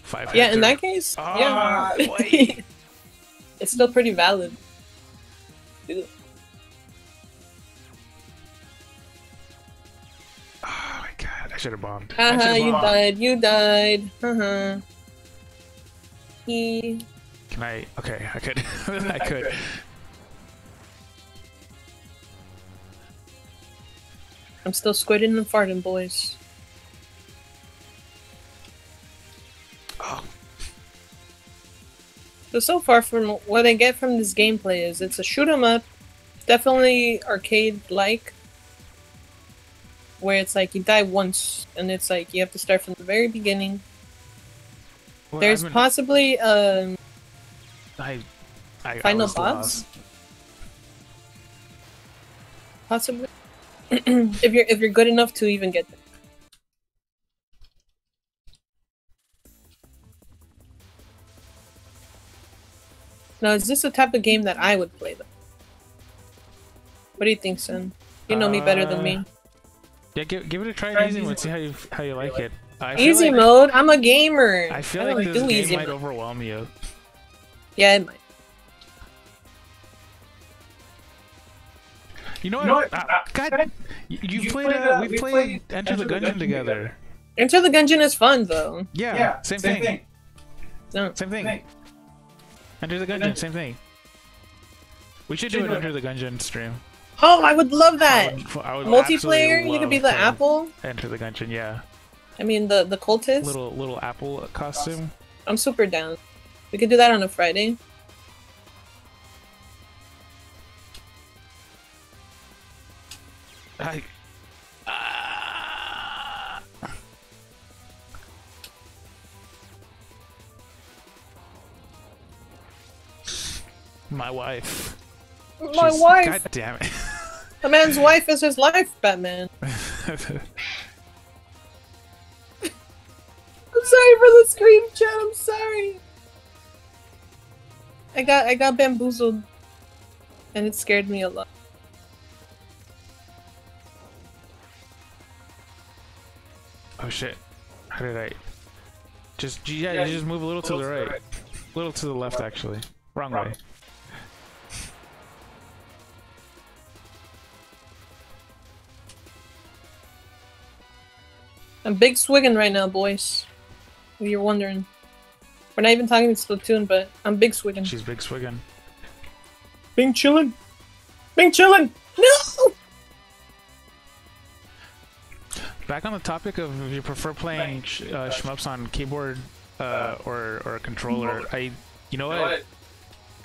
Five. Yeah, in that case, Ah, yeah. [laughs] it's still pretty valid. Ew. Oh my god, I should have bombed. Haha, uh-huh, should've you bombed. died, you died. Haha. He. Can I? Okay, I could. [laughs] I could. I'm still squidding and farting, boys. Oh, So so far from what I get from this gameplay is it's a shoot 'em up definitely arcade like, where it's like you die once, and it's like you have to start from the very beginning. Well, There's been- possibly um I, I, I final was boss. lost. possibly [clears throat] if you're if you're good enough to even get there. Now, is this the type of game that I would play though? What do you think, Son? You know me better than me. Uh, Yeah, give, give it a try Try easy easy mode. See how you how you like it. I easy like, mode. I'm a gamer. I feel don't like this do game easy might mode. overwhelm you. Yeah, it might. You know what? You know what? Uh, Uh, God, you, you you played. played, Uh, uh, we we played played Enter the Gungeon together. Enter the Gungeon is fun though. Yeah, yeah same, thing. No. Same thing. Thing. Enter the Gungeon, same thing. We should do an Under the Gungeon stream. Oh, I would love I that. would, I would Multiplayer. absolutely You could be the apple. Enter the Gungeon, yeah. I mean the the cultist. Little little apple costume. I'm super down. We could do that on a Friday. I, my wife. My She's- wife. God damn it. [laughs] A man's wife is his life, Batman. [laughs] I'm sorry for the scream chat. I'm sorry. I got I got bamboozled, and it scared me a lot. oh shit. How did I? Just yeah, you just move a little to the right, a little to the left actually. Wrong way. I'm big swigging right now, boys. If you're wondering, we're not even talking to Splatoon, but I'm big swigging. She's big swiggin. Bing chillin'. Bing chillin'. No. Back on the topic of if you prefer playing sh uh, shmups on keyboard uh, or or a controller, I you know what?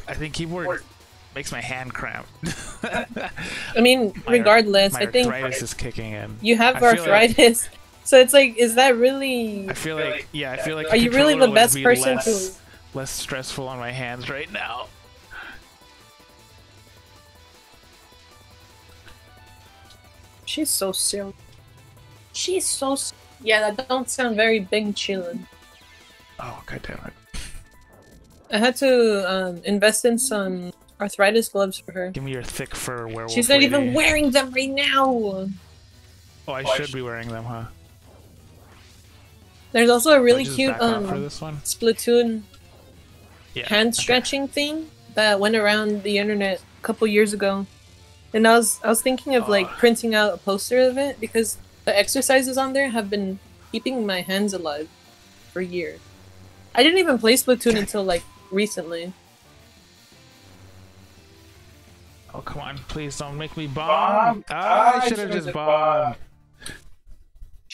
I think keyboard makes my hand cramp. I mean, [laughs] My- regardless, my I think arthritis is kicking in. you have I feel like- arthritis, so it's like, is that really? I feel like yeah, I feel like Are you really the best be person less, to- less stressful on my hands right now. She's so silly. She's so. Yeah, that don't sound very big chillin'. Oh god damn it! I had to um, invest in some arthritis gloves for her. Give me your thick fur werewolf. She's not even wearing them right now. Oh, I should be wearing them, huh? There's also a really cute back off for um. Splatoon Yeah. hand okay. stretching thing that went around the internet a couple years ago. And I was I was thinking of like printing out a poster of it because the exercises on there have been keeping my hands alive for years. I didn't even play Splatoon [laughs] until like recently. Oh come on! Please don't make me bomb. Bomb. Ah, Ah, I should have just bombed.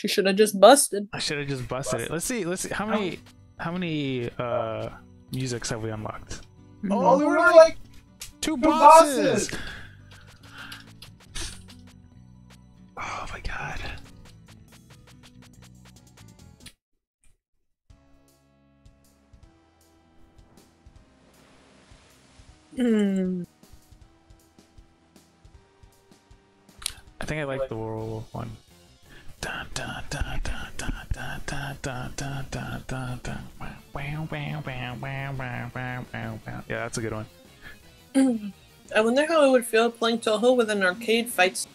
She should have just busted. I should have just busted it. Let's see. Let's see. How many? How many uh musics have we unlocked? Oh, we were like Two two bosses. bosses. Oh my god. Hmm. I think I like the werewolf one. Yeah, that's a good one. I wonder how it would feel playing Touhou with an arcade fight.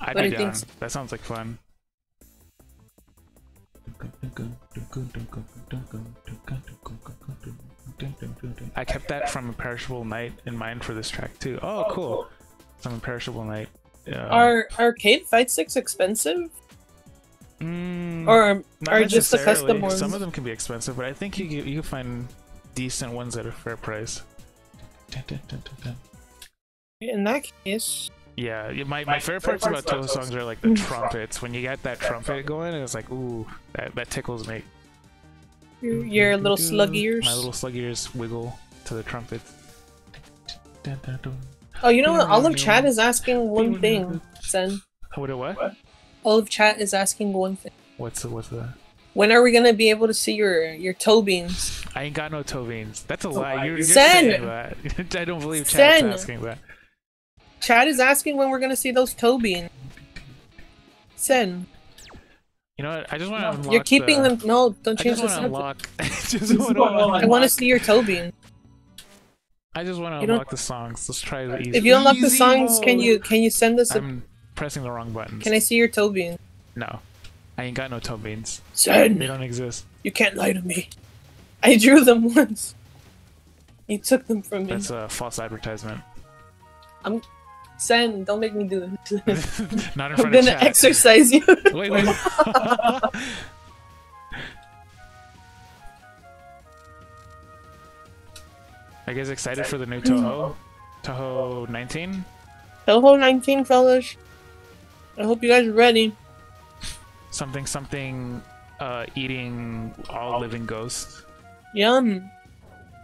I'd What be do down. think? That sounds like fun. I kept that from Imperishable Night in mind for this track too. Oh, cool. Some Imperishable Night. Uh, Are arcade fight sticks expensive? mm, Or are just the custom ones? Some of them can be expensive, but I think you can- you can find decent ones at a fair price. In that case, Yeah, yeah, my, my favorite parts about Touhou songs are like the trumpets. When you get that trumpet going, it's like, ooh, that, that tickles me. your, your little slug ears. My little slug ears wiggle to the trumpet. Oh, you know what? All of chat is asking one thing, Sen. What? a What? All of chat is asking one thing. What's the, what's the? When are we gonna be able to see your your toe beans? I ain't got no toe beans. That's a lie. You're, you're Sen! saying that. [laughs] I don't believe chat's Sen! asking that. Chat is asking when we're gonna see those toe beans. Sen, You know what? I just want to unlock. you're keeping the, them. No, don't I change just the want subject. unlock. [laughs] I [laughs] just want to I want to see your toe bean. I just want to You don't- unlock the songs. Let's try the easy. If you unlock the easy songs, can you can you send us a? I'm pressing the wrong buttons. Can I see your toe bean? No, I ain't got no toe beans. Send. They don't exist. you can't lie to me. I drew them [laughs] once. You took them from me. That's a false advertisement. I'm. Sen, don't make me do this. [laughs] Not in front [laughs] I'm front of gonna exercise you. Wait, wait. Are you guys excited for the new Touhou? Touhou 19? Touhou 19, fellas. I hope you guys are ready. Something, something, uh, eating all living ghosts. Yum.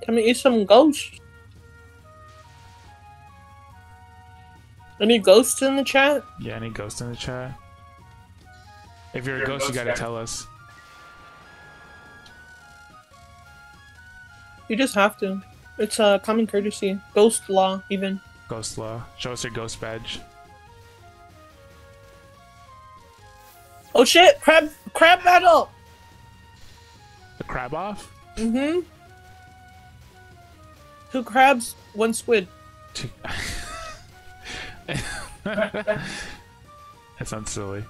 Come and eat some ghosts. Any ghosts in the chat? Yeah, any ghosts in the chat? If you're a ghost, you gotta tell us. You just have to. It's a common courtesy. Ghost law, even. Ghost law. Show us your ghost badge. Oh shit! Crab, crab battle. The crab off? Mm-hmm. Two crabs, one squid. Two- [laughs] that sounds silly.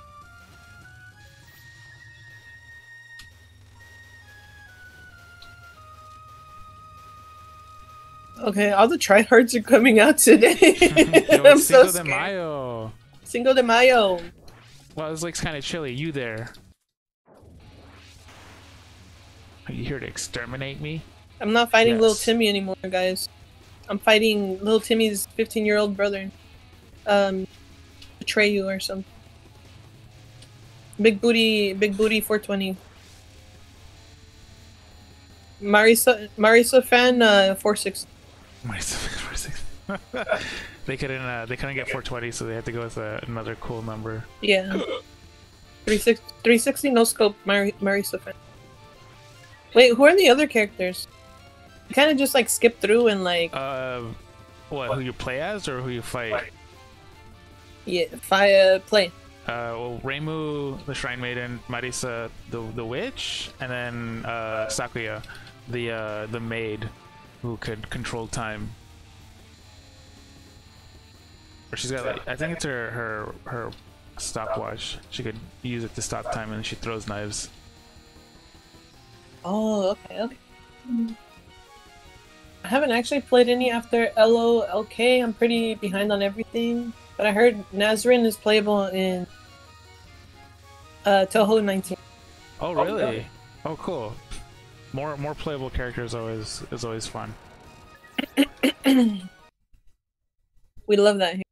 Okay, all the tryhards are coming out today. [laughs] Yo, [laughs] I'm it's so Cinco de. Mayo. Cinco de Mayo. Well, this looks kind of chilly. You there? Are you here to exterminate me? I'm not fighting little Timmy anymore, guys. I'm fighting little Timmy's 15 year old brother. Um, betray you or something. Big booty, big booty 420. Marisa, Marisa fan, uh, 460. [laughs] they couldn't. Uh, they couldn't get 420, so they had to go with uh, another cool number. Yeah. 360, 360 no scope, Mar- Marisa fan. Wait, who are the other characters? You kind of just like skip through and like, Uh, what? Who you play as or who you fight? yeah, fire play. Uh, well, Reimu, the Shrine Maiden, Marisa, the the witch, and then uh, Sakuya, the uh, the maid, who could control time. Or she's got like I think it's her her her stopwatch. She could use it to stop time, and she throws knives. Oh, okay, okay. I haven't actually played any after LOLK. I'm pretty behind on everything. But I heard Nazrin is playable in uh, Touhou 19. Oh really? Oh cool. More more playable characters always is always fun. [clears throat] We love that here.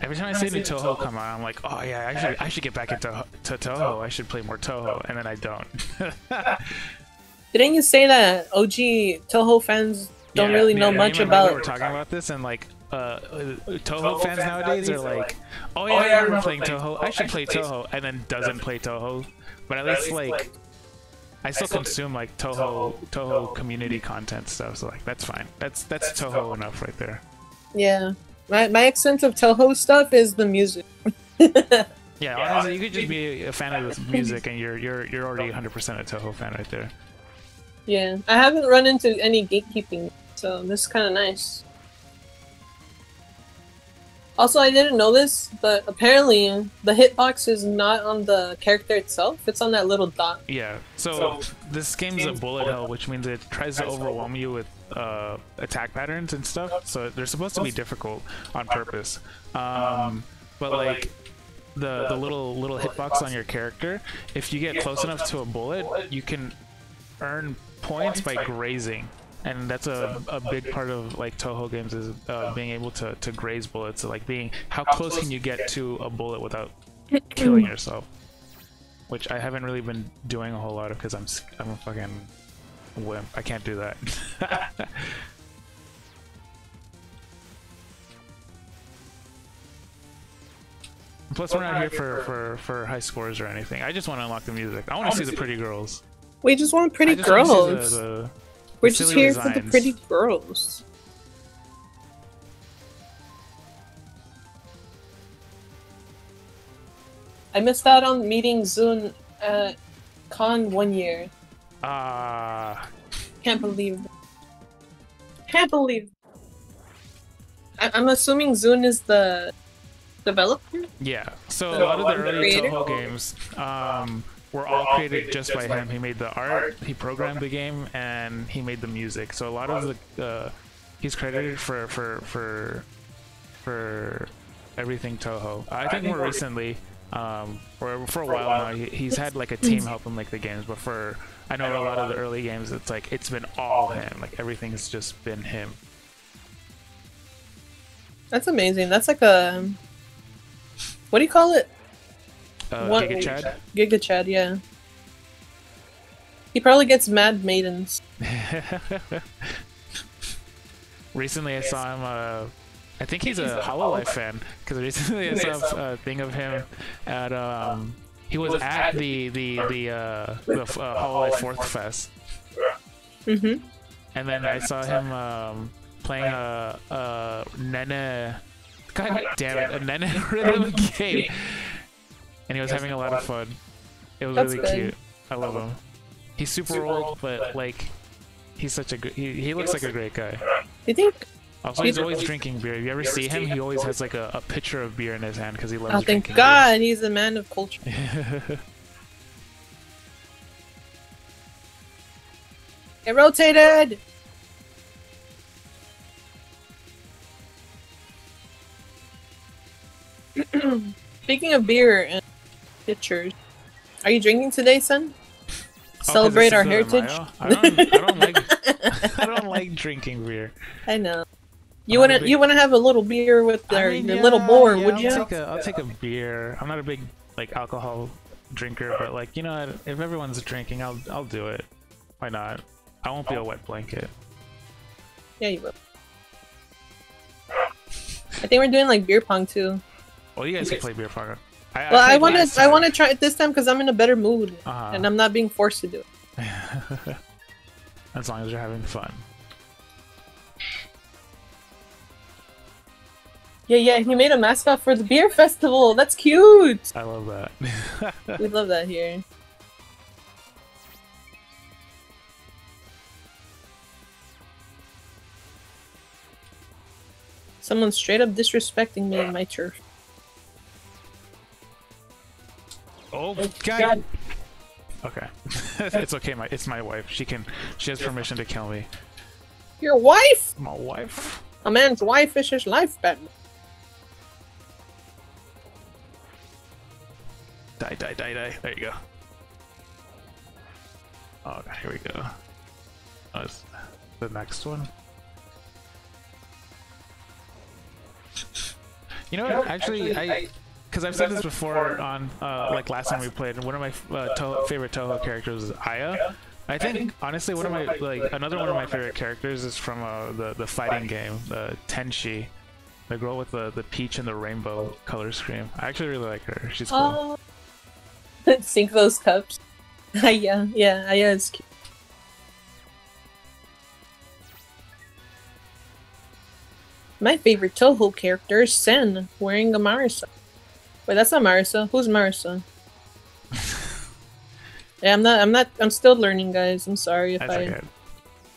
Every time I see new Touhou come out, I'm like, oh yeah, I should I should get back into to Touhou. I should play more Touhou, and then I don't. [laughs] Didn't you say that OG Touhou fans don't Yeah, really know yeah, much about? about? Were talking about this, and like, uh, Touhou fans nowadays are like, oh yeah, I remember playing Touhou. I should play Touhou, and then doesn't play Touhou. But at least like, I still consume like Touhou Touhou community content stuff. So like, that's fine. That's that's Touhou enough right there. Yeah. My, my extent of Touhou stuff is the music. [laughs] Yeah, honestly, you could just be a fan of the music, and you're you're you're already 100% a Touhou fan right there. Yeah. I haven't run into any gatekeeping, so this is kind of nice. Also, I didn't know this, but apparently the hitbox is not on the character itself. It's on that little dot. Yeah. So this game's a bullet hell, which means it tries to overwhelm you with uh, attack patterns and stuff. So they're supposed to be difficult on purpose. Um, but like the the little little hitbox on your character, if you get close enough to a bullet, you can earn points by grazing. And that's a, a big part of like Touhou games is uh, being able to, to graze bullets. So like being how close can you get to a bullet without [clears throat] killing yourself? which I haven't really been doing a whole lot of because I'm s- I'm a fucking wimp. I can't do that. [laughs] Plus, we're not here for, for, for high scores or anything. I just want to unlock the music. I want to see the pretty girls. We just want pretty I just wanna see girls. The, the, We're just silly here for the pretty girls. I missed out on meeting Zun at con one year. Ah, Can't believe. Can't believe. I- I'm assuming Zun is the developer. yeah. So a So lot of the of the early Touhou games um, were all created just by him. He made the art, he programmed the game, and he made the music. So a lot of the uh, he's credited for for for for everything Touhou. I think more recently, um, or for a while now, he's had like a team help him make the games. But for I know a lot of the early games, it's like it's been all him. Like everything's just been him. That's amazing. That's like a. What do you call it? Uh, What- Giga Chad. Giga Chad, yeah. He probably gets mad maidens. [laughs] recently, I saw him. Uh, I think he's a Hololive fan because recently I saw a thing of him at. Um, he was at the the the uh, the uh, Hololive Fourth Fest, Mm-hmm. and then I saw him um, playing a, a Nene. God damn it, a Nene [laughs] rhythm game, and he was having a lot of fun. It was That's really good. cute. I love him. He's super old, but like, he's such a good. He, he looks like a great guy. You think? Also, he's always drinking beer. If you ever see him, he always has like a, a pitcher of beer in his hand because he loves Oh, thank drinking God, he's a man of culture. [laughs] beer. It rotated. [clears throat] Speaking of beer and pictures, are you drinking today, son? Oh, Celebrate our uh, heritage. I don't, I don't like. I don't [laughs] like drinking beer. I know. You a wouldn't. big- You wouldn't have a little beer with I their, mean, your yeah, little boar, yeah, would I'll you? Take a, I'll take a beer. I'm not a big like alcohol drinker, but like you know, if everyone's drinking, I'll I'll do it. Why not? I won't be a wet blanket. Yeah, you will. I think we're doing like beer pong too. Well, you guys can play beer pong. I, Well, I want to. I want to try it this time because I'm in a better mood Uh-huh. and I'm not being forced to do it. [laughs] as long as you're having fun. Yeah, yeah. He made a mascot for the beer festival. That's cute. I love that. We [laughs] love that here. Someone straight up disrespecting me in my turf. Oh God. God. Okay, [laughs] it's okay. My it's my wife. She can. She has permission to kill me. Your wife? My wife. A man's wife is his life, Batman. Die, die, die, die. There you go. Oh, okay, here we go. Oh, it's the next one. You know what? Actually, I because I've said this before on uh, like last time we played. And one of my uh, Touhou, favorite Touhou characters is Aya. I think honestly, one of my like another one of my favorite characters is from uh, the the fighting game, the Tenshi. The girl with the, the peach and the rainbow color scheme. I actually really like her. She's cool. Oh. [laughs] Sink those cups. [laughs] yeah, yeah, yeah, it's cute. My favorite Touhou character is Sen, wearing a Marisa. Wait, that's not Marisa. Who's Marisa? [laughs] yeah, I'm not. I'm not. I'm still learning, guys. I'm sorry if That's I okay.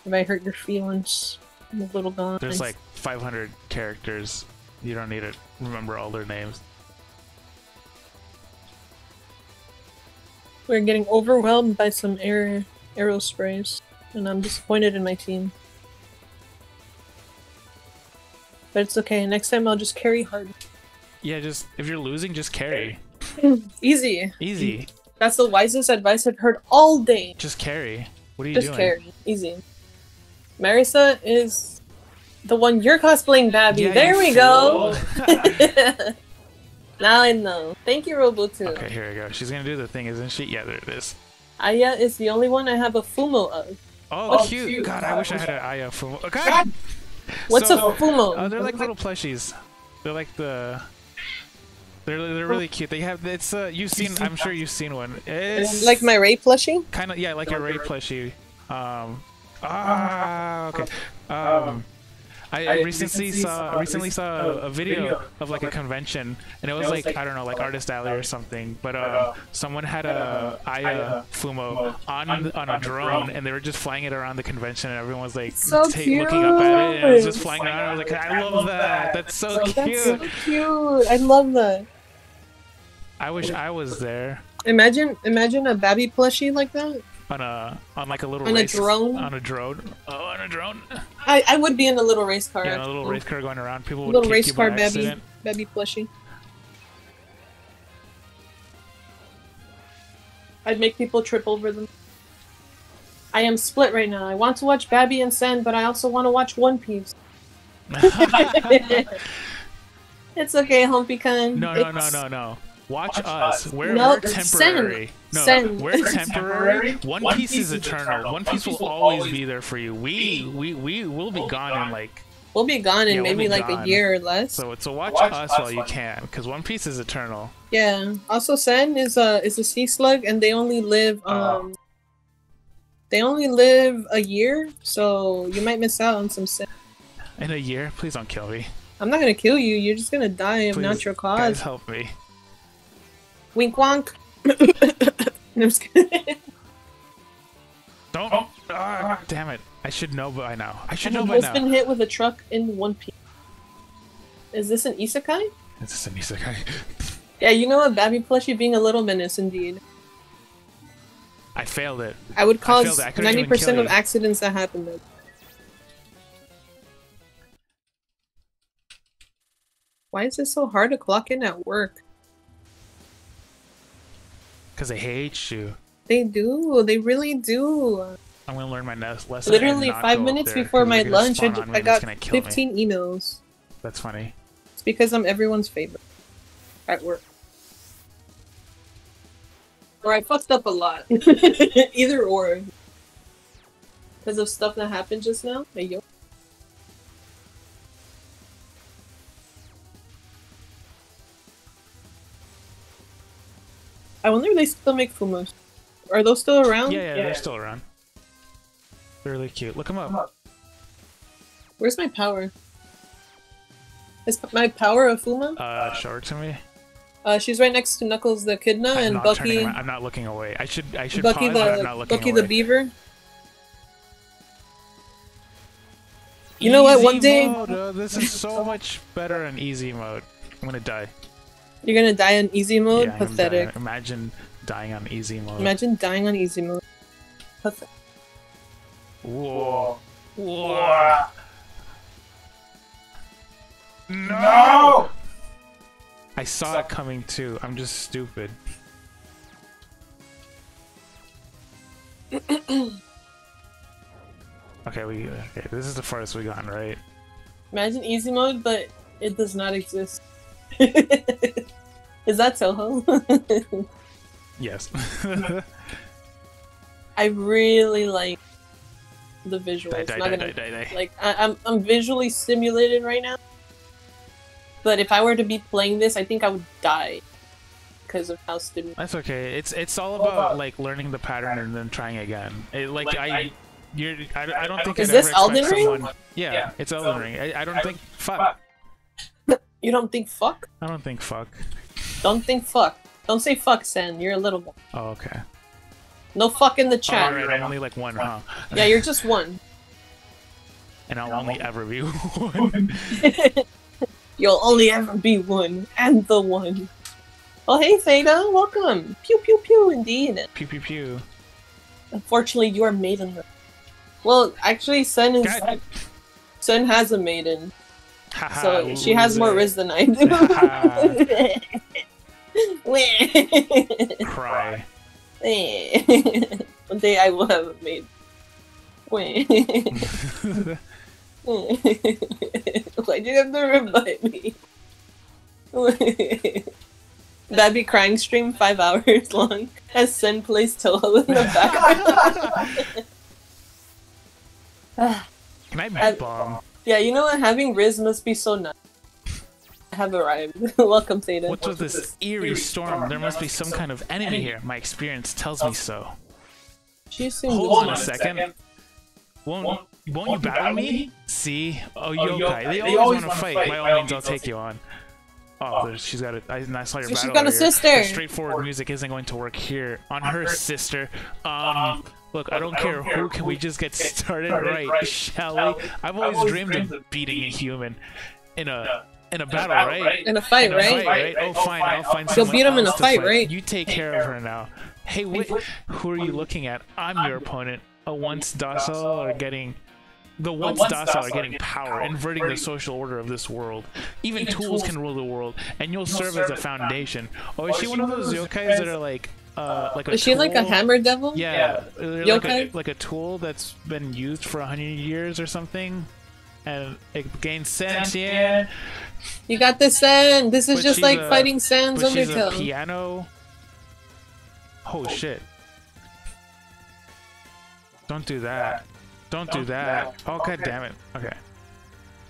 if I hurt your feelings. I'm a little gone. There's like 500 characters. You don't need to remember all their names. We're getting overwhelmed by some air arrow sprays, and I'm disappointed in my team. But it's okay. Next time I'll just carry hard. Yeah, just if you're losing, just carry. [laughs] Easy. Easy. That's the wisest advice I've heard all day. Just carry. What are you Just doing? carry. Easy. Marisa is the one you're cosplaying, Babi. Yeah, there you we go. [laughs] [laughs] now I know. Thank you, Robo2. okay, here we go. She's gonna do the thing, isn't she? Yeah, there it is. Aya is the only one I have a Fumo of. Oh, Oh, cute. cute. God, I wish I had an Aya Fumo. God! What's So- a Fumo? Uh, they're like little plushies. They're like the. They're they're really cute. They have it's uh you've seen I'm sure you've seen one. It's like my Ray plushie? kind of yeah like a Ray plushie. Um. Ah okay. Um. I, I recently saw recently saw a video of like a convention and it was like I don't know like Artist Alley or something but um someone had a Aya Fumo on on a drone and they were just flying it around the convention and everyone was like So ta- looking up at it and it was just flying around. I was like I love that. that's so cute. That's so cute. cute. I love that. I wish I was there. Imagine, imagine a Babi plushie like that. On a on like a little On a drone? on a drone oh on a drone I, I would be in a little race car. yeah, a little race car going around people would little kick race you by car accident. Babi plushie. I'd make people trip over them. I am split right now. I want to watch Babi and Sen, but I also want to watch One Piece. [laughs] [laughs] it's okay, Humpy Khan. No, no, no, no, no. Watch, Watch us. us. We're, No, we're temporary. No, Sen. we're temporary. One, One Piece is eternal. One Piece will always be there for you. We we we will be gone in like We'll be gone in Yeah, we'll maybe like gone. a year or less. so. So watch, Watch us us while you can, because One Piece is eternal. Yeah. Also, Sen is a is a sea slug, and they only live Oh. um. They only live a year, so you might miss out on some Sen. In a year, please don't kill me. I'm not gonna kill you. You're just gonna die of Please, natural guys, cause. help me. Wink wonk. [laughs] No, I'm just kidding. Don't. Ah, damn it! I should know by now. I should know by Who's now. been hit with a truck in One Piece? Is this an isekai? It's just an isekai. Yeah, you know what, Babi plushie being a little menace indeed. I failed it. I would cause failed it. I couldn't ninety even percent of you. accidents that happen. Though. Why is it so hard to clock in at work? Because I hate you. They do. They really do. I'm gonna learn my next lesson. Literally five minutes there, before my lunch, I, spawn ju- on me I got gonna kill me. 15 emails. That's funny. It's because I'm everyone's favorite at work. Or I fucked up a lot. [laughs] Either or. Because of stuff that happened just now. Hey, yo. I wonder if they still make Fumos. Are those still around? Yeah, yeah, Yeah. they're still around. They're really cute. Look them up. Where's my power? Is my power a Fumo? Uh, show her to me. Uh, she's right next to Knuckles the Kidna I'm and not Bucky. turning around. I'm not looking away. I should. I should Bucky pause, but I'm the not looking Bucky away. the Beaver. You know what, one day- mode, uh, this is so much better in easy mode. I'm gonna die. You're gonna die on easy mode. yeah, Pathetic. die. Imagine dying on easy mode. Imagine dying on easy mode. Pathetic. Whoa. Whoa. Whoa. No! I saw it coming too. I'm just stupid. [clears throat] okay, we. Okay, this is the farthest we gotten, right? Imagine easy mode, but it does not exist. [laughs] Is that Touhou? [laughs] Yes. [laughs] I really like the visuals. die, die, Not die, gonna- die, die, die. Like I, I'm, I'm visually stimulated right now. But if I were to be playing this, I think I would die because of how stimulated. That's okay. It's it's all about like learning the pattern and then trying again. It, like, Like, I, I- you're I, I don't think Is I'd this ever Elden Ring? someone. Yeah, Yeah, it's it's Elden Elden Ring. Ring. I, I don't I- think fuck. You don't think fuck? I don't think fuck. Don't think fuck. Don't say fuck, Sen. You're a little boy. Oh okay. No fuck in the Oh, chat. right, I'm only like one, huh? Yeah, you're just one. [laughs] And I'll only ever be [laughs] one. [laughs] You'll only ever be one, and the one. Oh, hey, Theta, welcome. Pew pew pew, indeed. pew pew pew. Unfortunately, you are maiden. Well, actually, Sen is Sen has a maiden, Haha, so she has more riz than I do. [laughs] Cry. One day I will have a maiden. Weh. [laughs] Why'd you have to remind me? [laughs] That'd be crying stream five hours long as Sen plays Touhou in the background. Can I big bomb? Yeah, you know what? Having Riz must be so nice. I have arrived. [laughs] Welcome, Theta. What's with this eerie storm? There must be some kind of enemy here. My experience tells me so. She seems Hold on a second. Won't won't you battle me? See? Oh, yokai. They always want to fight. By all means, I'll take you on. Oh, there's, she's got a. I, I saw your So she's battle got a earlier. sister. The straightforward music isn't going to work here on her sister. Um, look, I don't care who. Can we just get started right, shall we? I've always dreamed of beating a human in a in a battle, right? In a fight, In a right? fight, right? Oh, oh fine. I'll find You'll someone beat him in a else fight, right? You take care of her now. Hey, wait, who are you looking at? I'm your opponent. A once docile are getting. The once docile are getting power, inverting the social order of this world. Even tools can rule the world, and you'll serve as a foundation. Oh, is she one of those yokais that are like, uh, like a Is she like a hammer devil? Yeah, they're like a, like a tool that's been used for a hundred years or something, and it gains sentient. You got this Sand. This is But just like a- fighting Sans But she's a piano. Oh shit! Don't do that. Don't do that. Oh god damn it. Okay.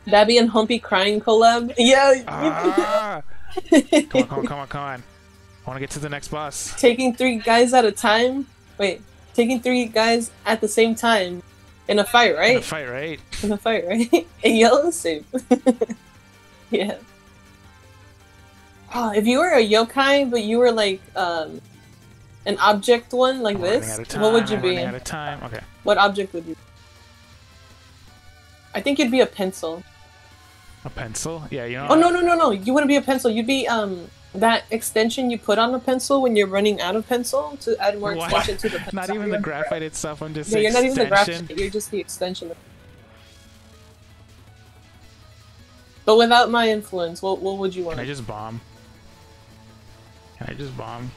Babi and Humpy crying collab. Yeah. Ah! Come on, come on, come on, come on. I want to get to the next boss. taking three guys at a time. Wait, taking three guys at the same time in a fight, right? In a fight, right? In a fight, right? [laughs] In yellow suit. [laughs] yeah. Oh, if you were a yokai, but you were like um, an object one like I'm this, out of time, what would you I'm be? out of time. Okay. What object would you? I think you'd be a pencil. A pencil? Yeah, you know. Oh no no no no! You wouldn't be a pencil. You'd be um that extension you put on a pencil when you're running out of pencil to add more What? extension to the pencil. Not even the graphite itself. I'm just. Yeah, you're not even the graphic. You're just the extension. But without my influence, what what would you want? Can I just bomb? Can I just bomb?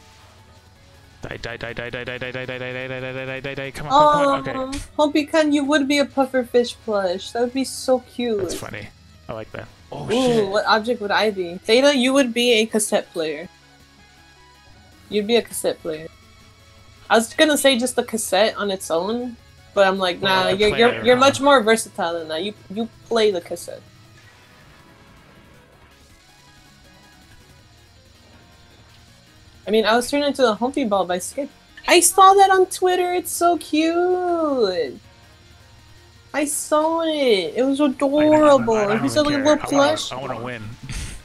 Die, die, die, die, die, die, die, die, die, die, die, die, die, die, die, die. Come on, Oh, come on, okay. Hopikan, you would be a pufferfish plush. That would be so cute. That's funny. I like that. Oh Ooh, what object would I be? Theta, you would be a cassette player. You'd be a cassette player. I was gonna say just a cassette on its own, but I'm like, nah, a you're you're, you're much more versatile than that. You you play the cassette. I mean, I was turned into a humpy ball by Skip. I saw that on Twitter. It's so cute. I saw it. It was I- I- I- I adorable. don't He's even a care. little I wanna- plush. I want to win.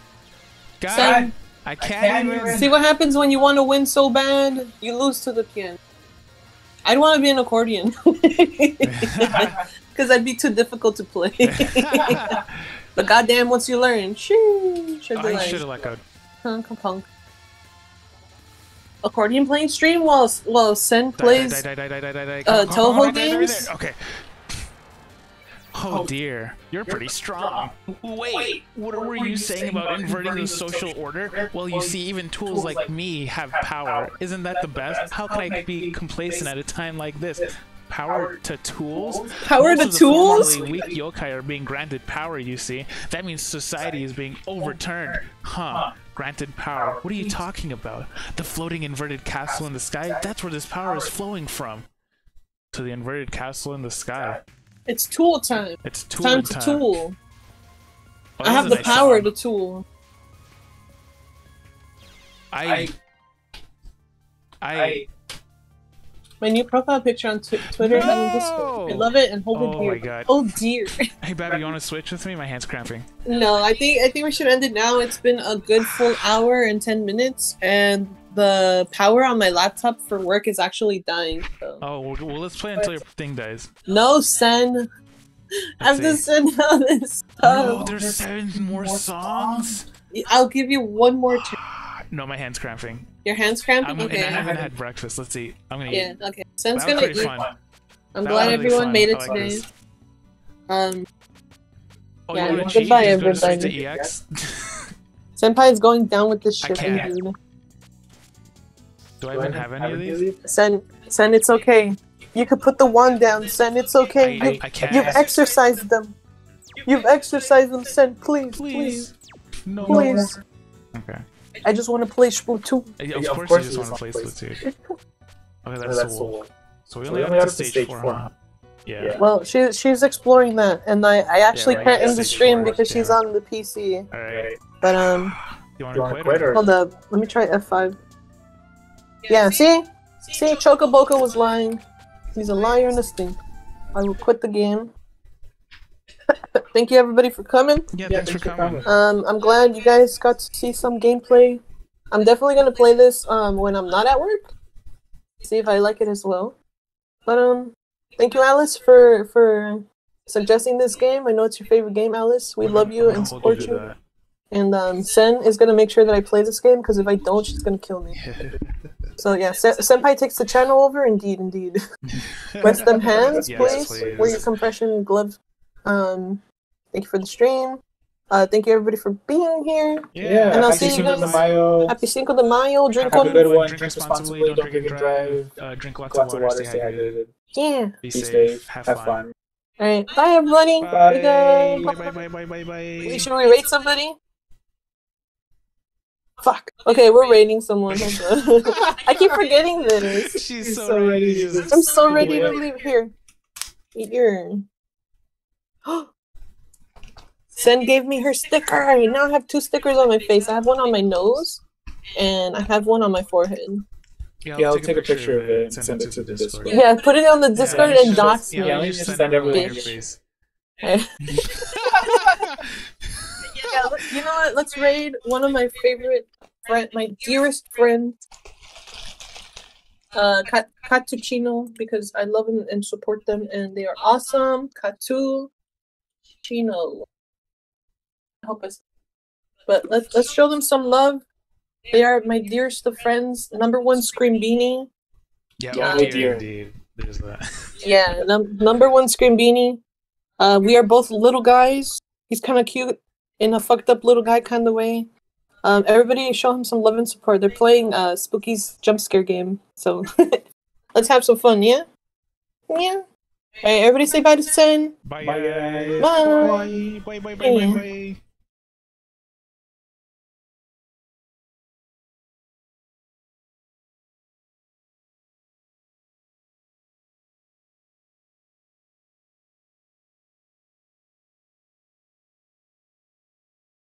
[laughs] God, Sam, I can't even. See what happens when you want to win so bad? You lose to the piano. I'd want to be an accordion. [laughs] [laughs] Because I'd be too difficult to play. but goddamn, once you learn, shoo, should be I like, should have let go. punk, punk. Accordion playing stream while while Sen plays. uh, come on, come on, Touhou right there, right games? Okay. Oh, oh dear, you're pretty strong. Wait, what were you saying about inverting the social order? Well, you see, even tools like me have power. Isn't that the best? How can I be complacent at a time like this? Power to tools? Power Most to of the tools? formerly weak yokai are being granted power, you see. That means society is being overturned. Huh. Granted power. What are you talking about? The floating inverted castle in the sky? That's where this power is flowing from. To the inverted castle in the sky. It's tool time. It's tool Time time. to tool. Oh, I have the nice power song. to tool. I. I. I. My new profile picture on tw- Twitter is on Discord. I love it and hold Oh it my. God. Oh dear. [laughs] Hey, Babi, you want to switch with me? My hand's cramping. No, I think I think we should end it now. It's been a good full hour and ten minutes, and the power on my laptop for work is actually dying. So. Oh, well, well, let's play until your thing dies. No, Sen. I have to send out this Oh, stuff. there's seven more songs? I'll give you one more turn. [sighs] No, my hand's cramping. Your hands cramping? I'm, okay. I haven't had breakfast. Let's see. I'm gonna Yeah, eat. Yeah, okay. Sen's gonna eat. fun. I'm That glad everyone fun. made it like today. this. Um, Oh, Yeah, you want to cheat? goodbye, Just go straight everybody. EX? Senpai is going down with this I shit. can't. dude. Do I even have any of these? Sen, Sen, it's okay. You could put the wand down, Sen. It's okay. I, You- I can't. You've exorcised them. You've exorcised them, Sen. Please, Please. please, No. please. Okay. I just want to play Splatoon. Yeah, Of Yeah, course, you just want to play Splatoon. [laughs] Okay, that's, That's the the wolf. wolf. So we So only we have only to have to stage stage four, four, huh? Yeah. Yeah. Well, she she's exploring that, and I I actually right, can't end the stream hours, because she's on the PC. All right. But um, You want You to wanna quit? quit or? or- hold up, let me try F5. Yeah, see, see, Chocoboco was lying. He's a liar and a stink. I will quit the game. [laughs] Thank you everybody for coming. Yeah, Yeah, thanks for coming. Um, I'm glad you guys got to see some gameplay. I'm definitely gonna play this um when I'm not at work. See if I like it as well. But um, thank you, Alice, for for suggesting this game. I know it's your favorite game, Alice. We love you I'm and gonna support to you. And um, Sen is gonna make sure that I play this game because if I don't, she's gonna kill me. [laughs] So yeah, Se- Senpai takes the channel over. Indeed, indeed. [laughs] Rest them hands, Yes, please. please. Wear your compression gloves. Um, thank you for the stream. Uh, thank you everybody for being here. Yeah, And I'll happy see you guys- Mayo. Happy Cinco de Mayo. Drink Have a one. good one. Drink Drink responsibly. responsibly. Don't drink and drive. Uh, drink lots, Lots of of water. water. Stay hydrated. Yeah. Be, Be safe. safe. Have, Have fun. fun. All right. Bye, everybody. Bye. Good day. Bye. Bye. Bye. Bye. Bye. Bye. Wait, should we rate somebody? Fuck. Okay, we're rating someone. [laughs] I keep forgetting this. She's She's so, so ready. ready to to I'm so ready to leave here. Eat your. [gasps] Sen gave me her sticker. I Now I have two stickers on my face. I have one on my nose, and I have one on my forehead. Yeah, Yeah, I'll take a picture of it and send it to the Discord. Yeah, put it on the Discord Yeah, and just- dox Yeah, me. Yeah, you let me just just send send everyone everyone your your face. [laughs] [laughs] yeah, you know what? Let's raid one of my favorite friend, my dearest friend, uh, Cat- Catuccino, because I love them and support them, and they are awesome. Catuccino. I hope it's. But let's let's show them some love. They are my dearest of friends. Number one, Scream Beanie. Yeah, Yeah, oh oh dear, dear. indeed. There's that. [laughs] Yeah, num- number one Scream Beanie. Uh, we are both little guys. He's kind of cute in a fucked up little guy kind of way. Um, everybody show him some love and support. They're playing uh, Spooky's jump scare game, so [laughs] let's have some fun, yeah? Yeah. Alright, everybody say bye to Sen. Bye, Bye, guys. guys. Bye. Bye. Bye. Bye. Bye. Bye. Bye.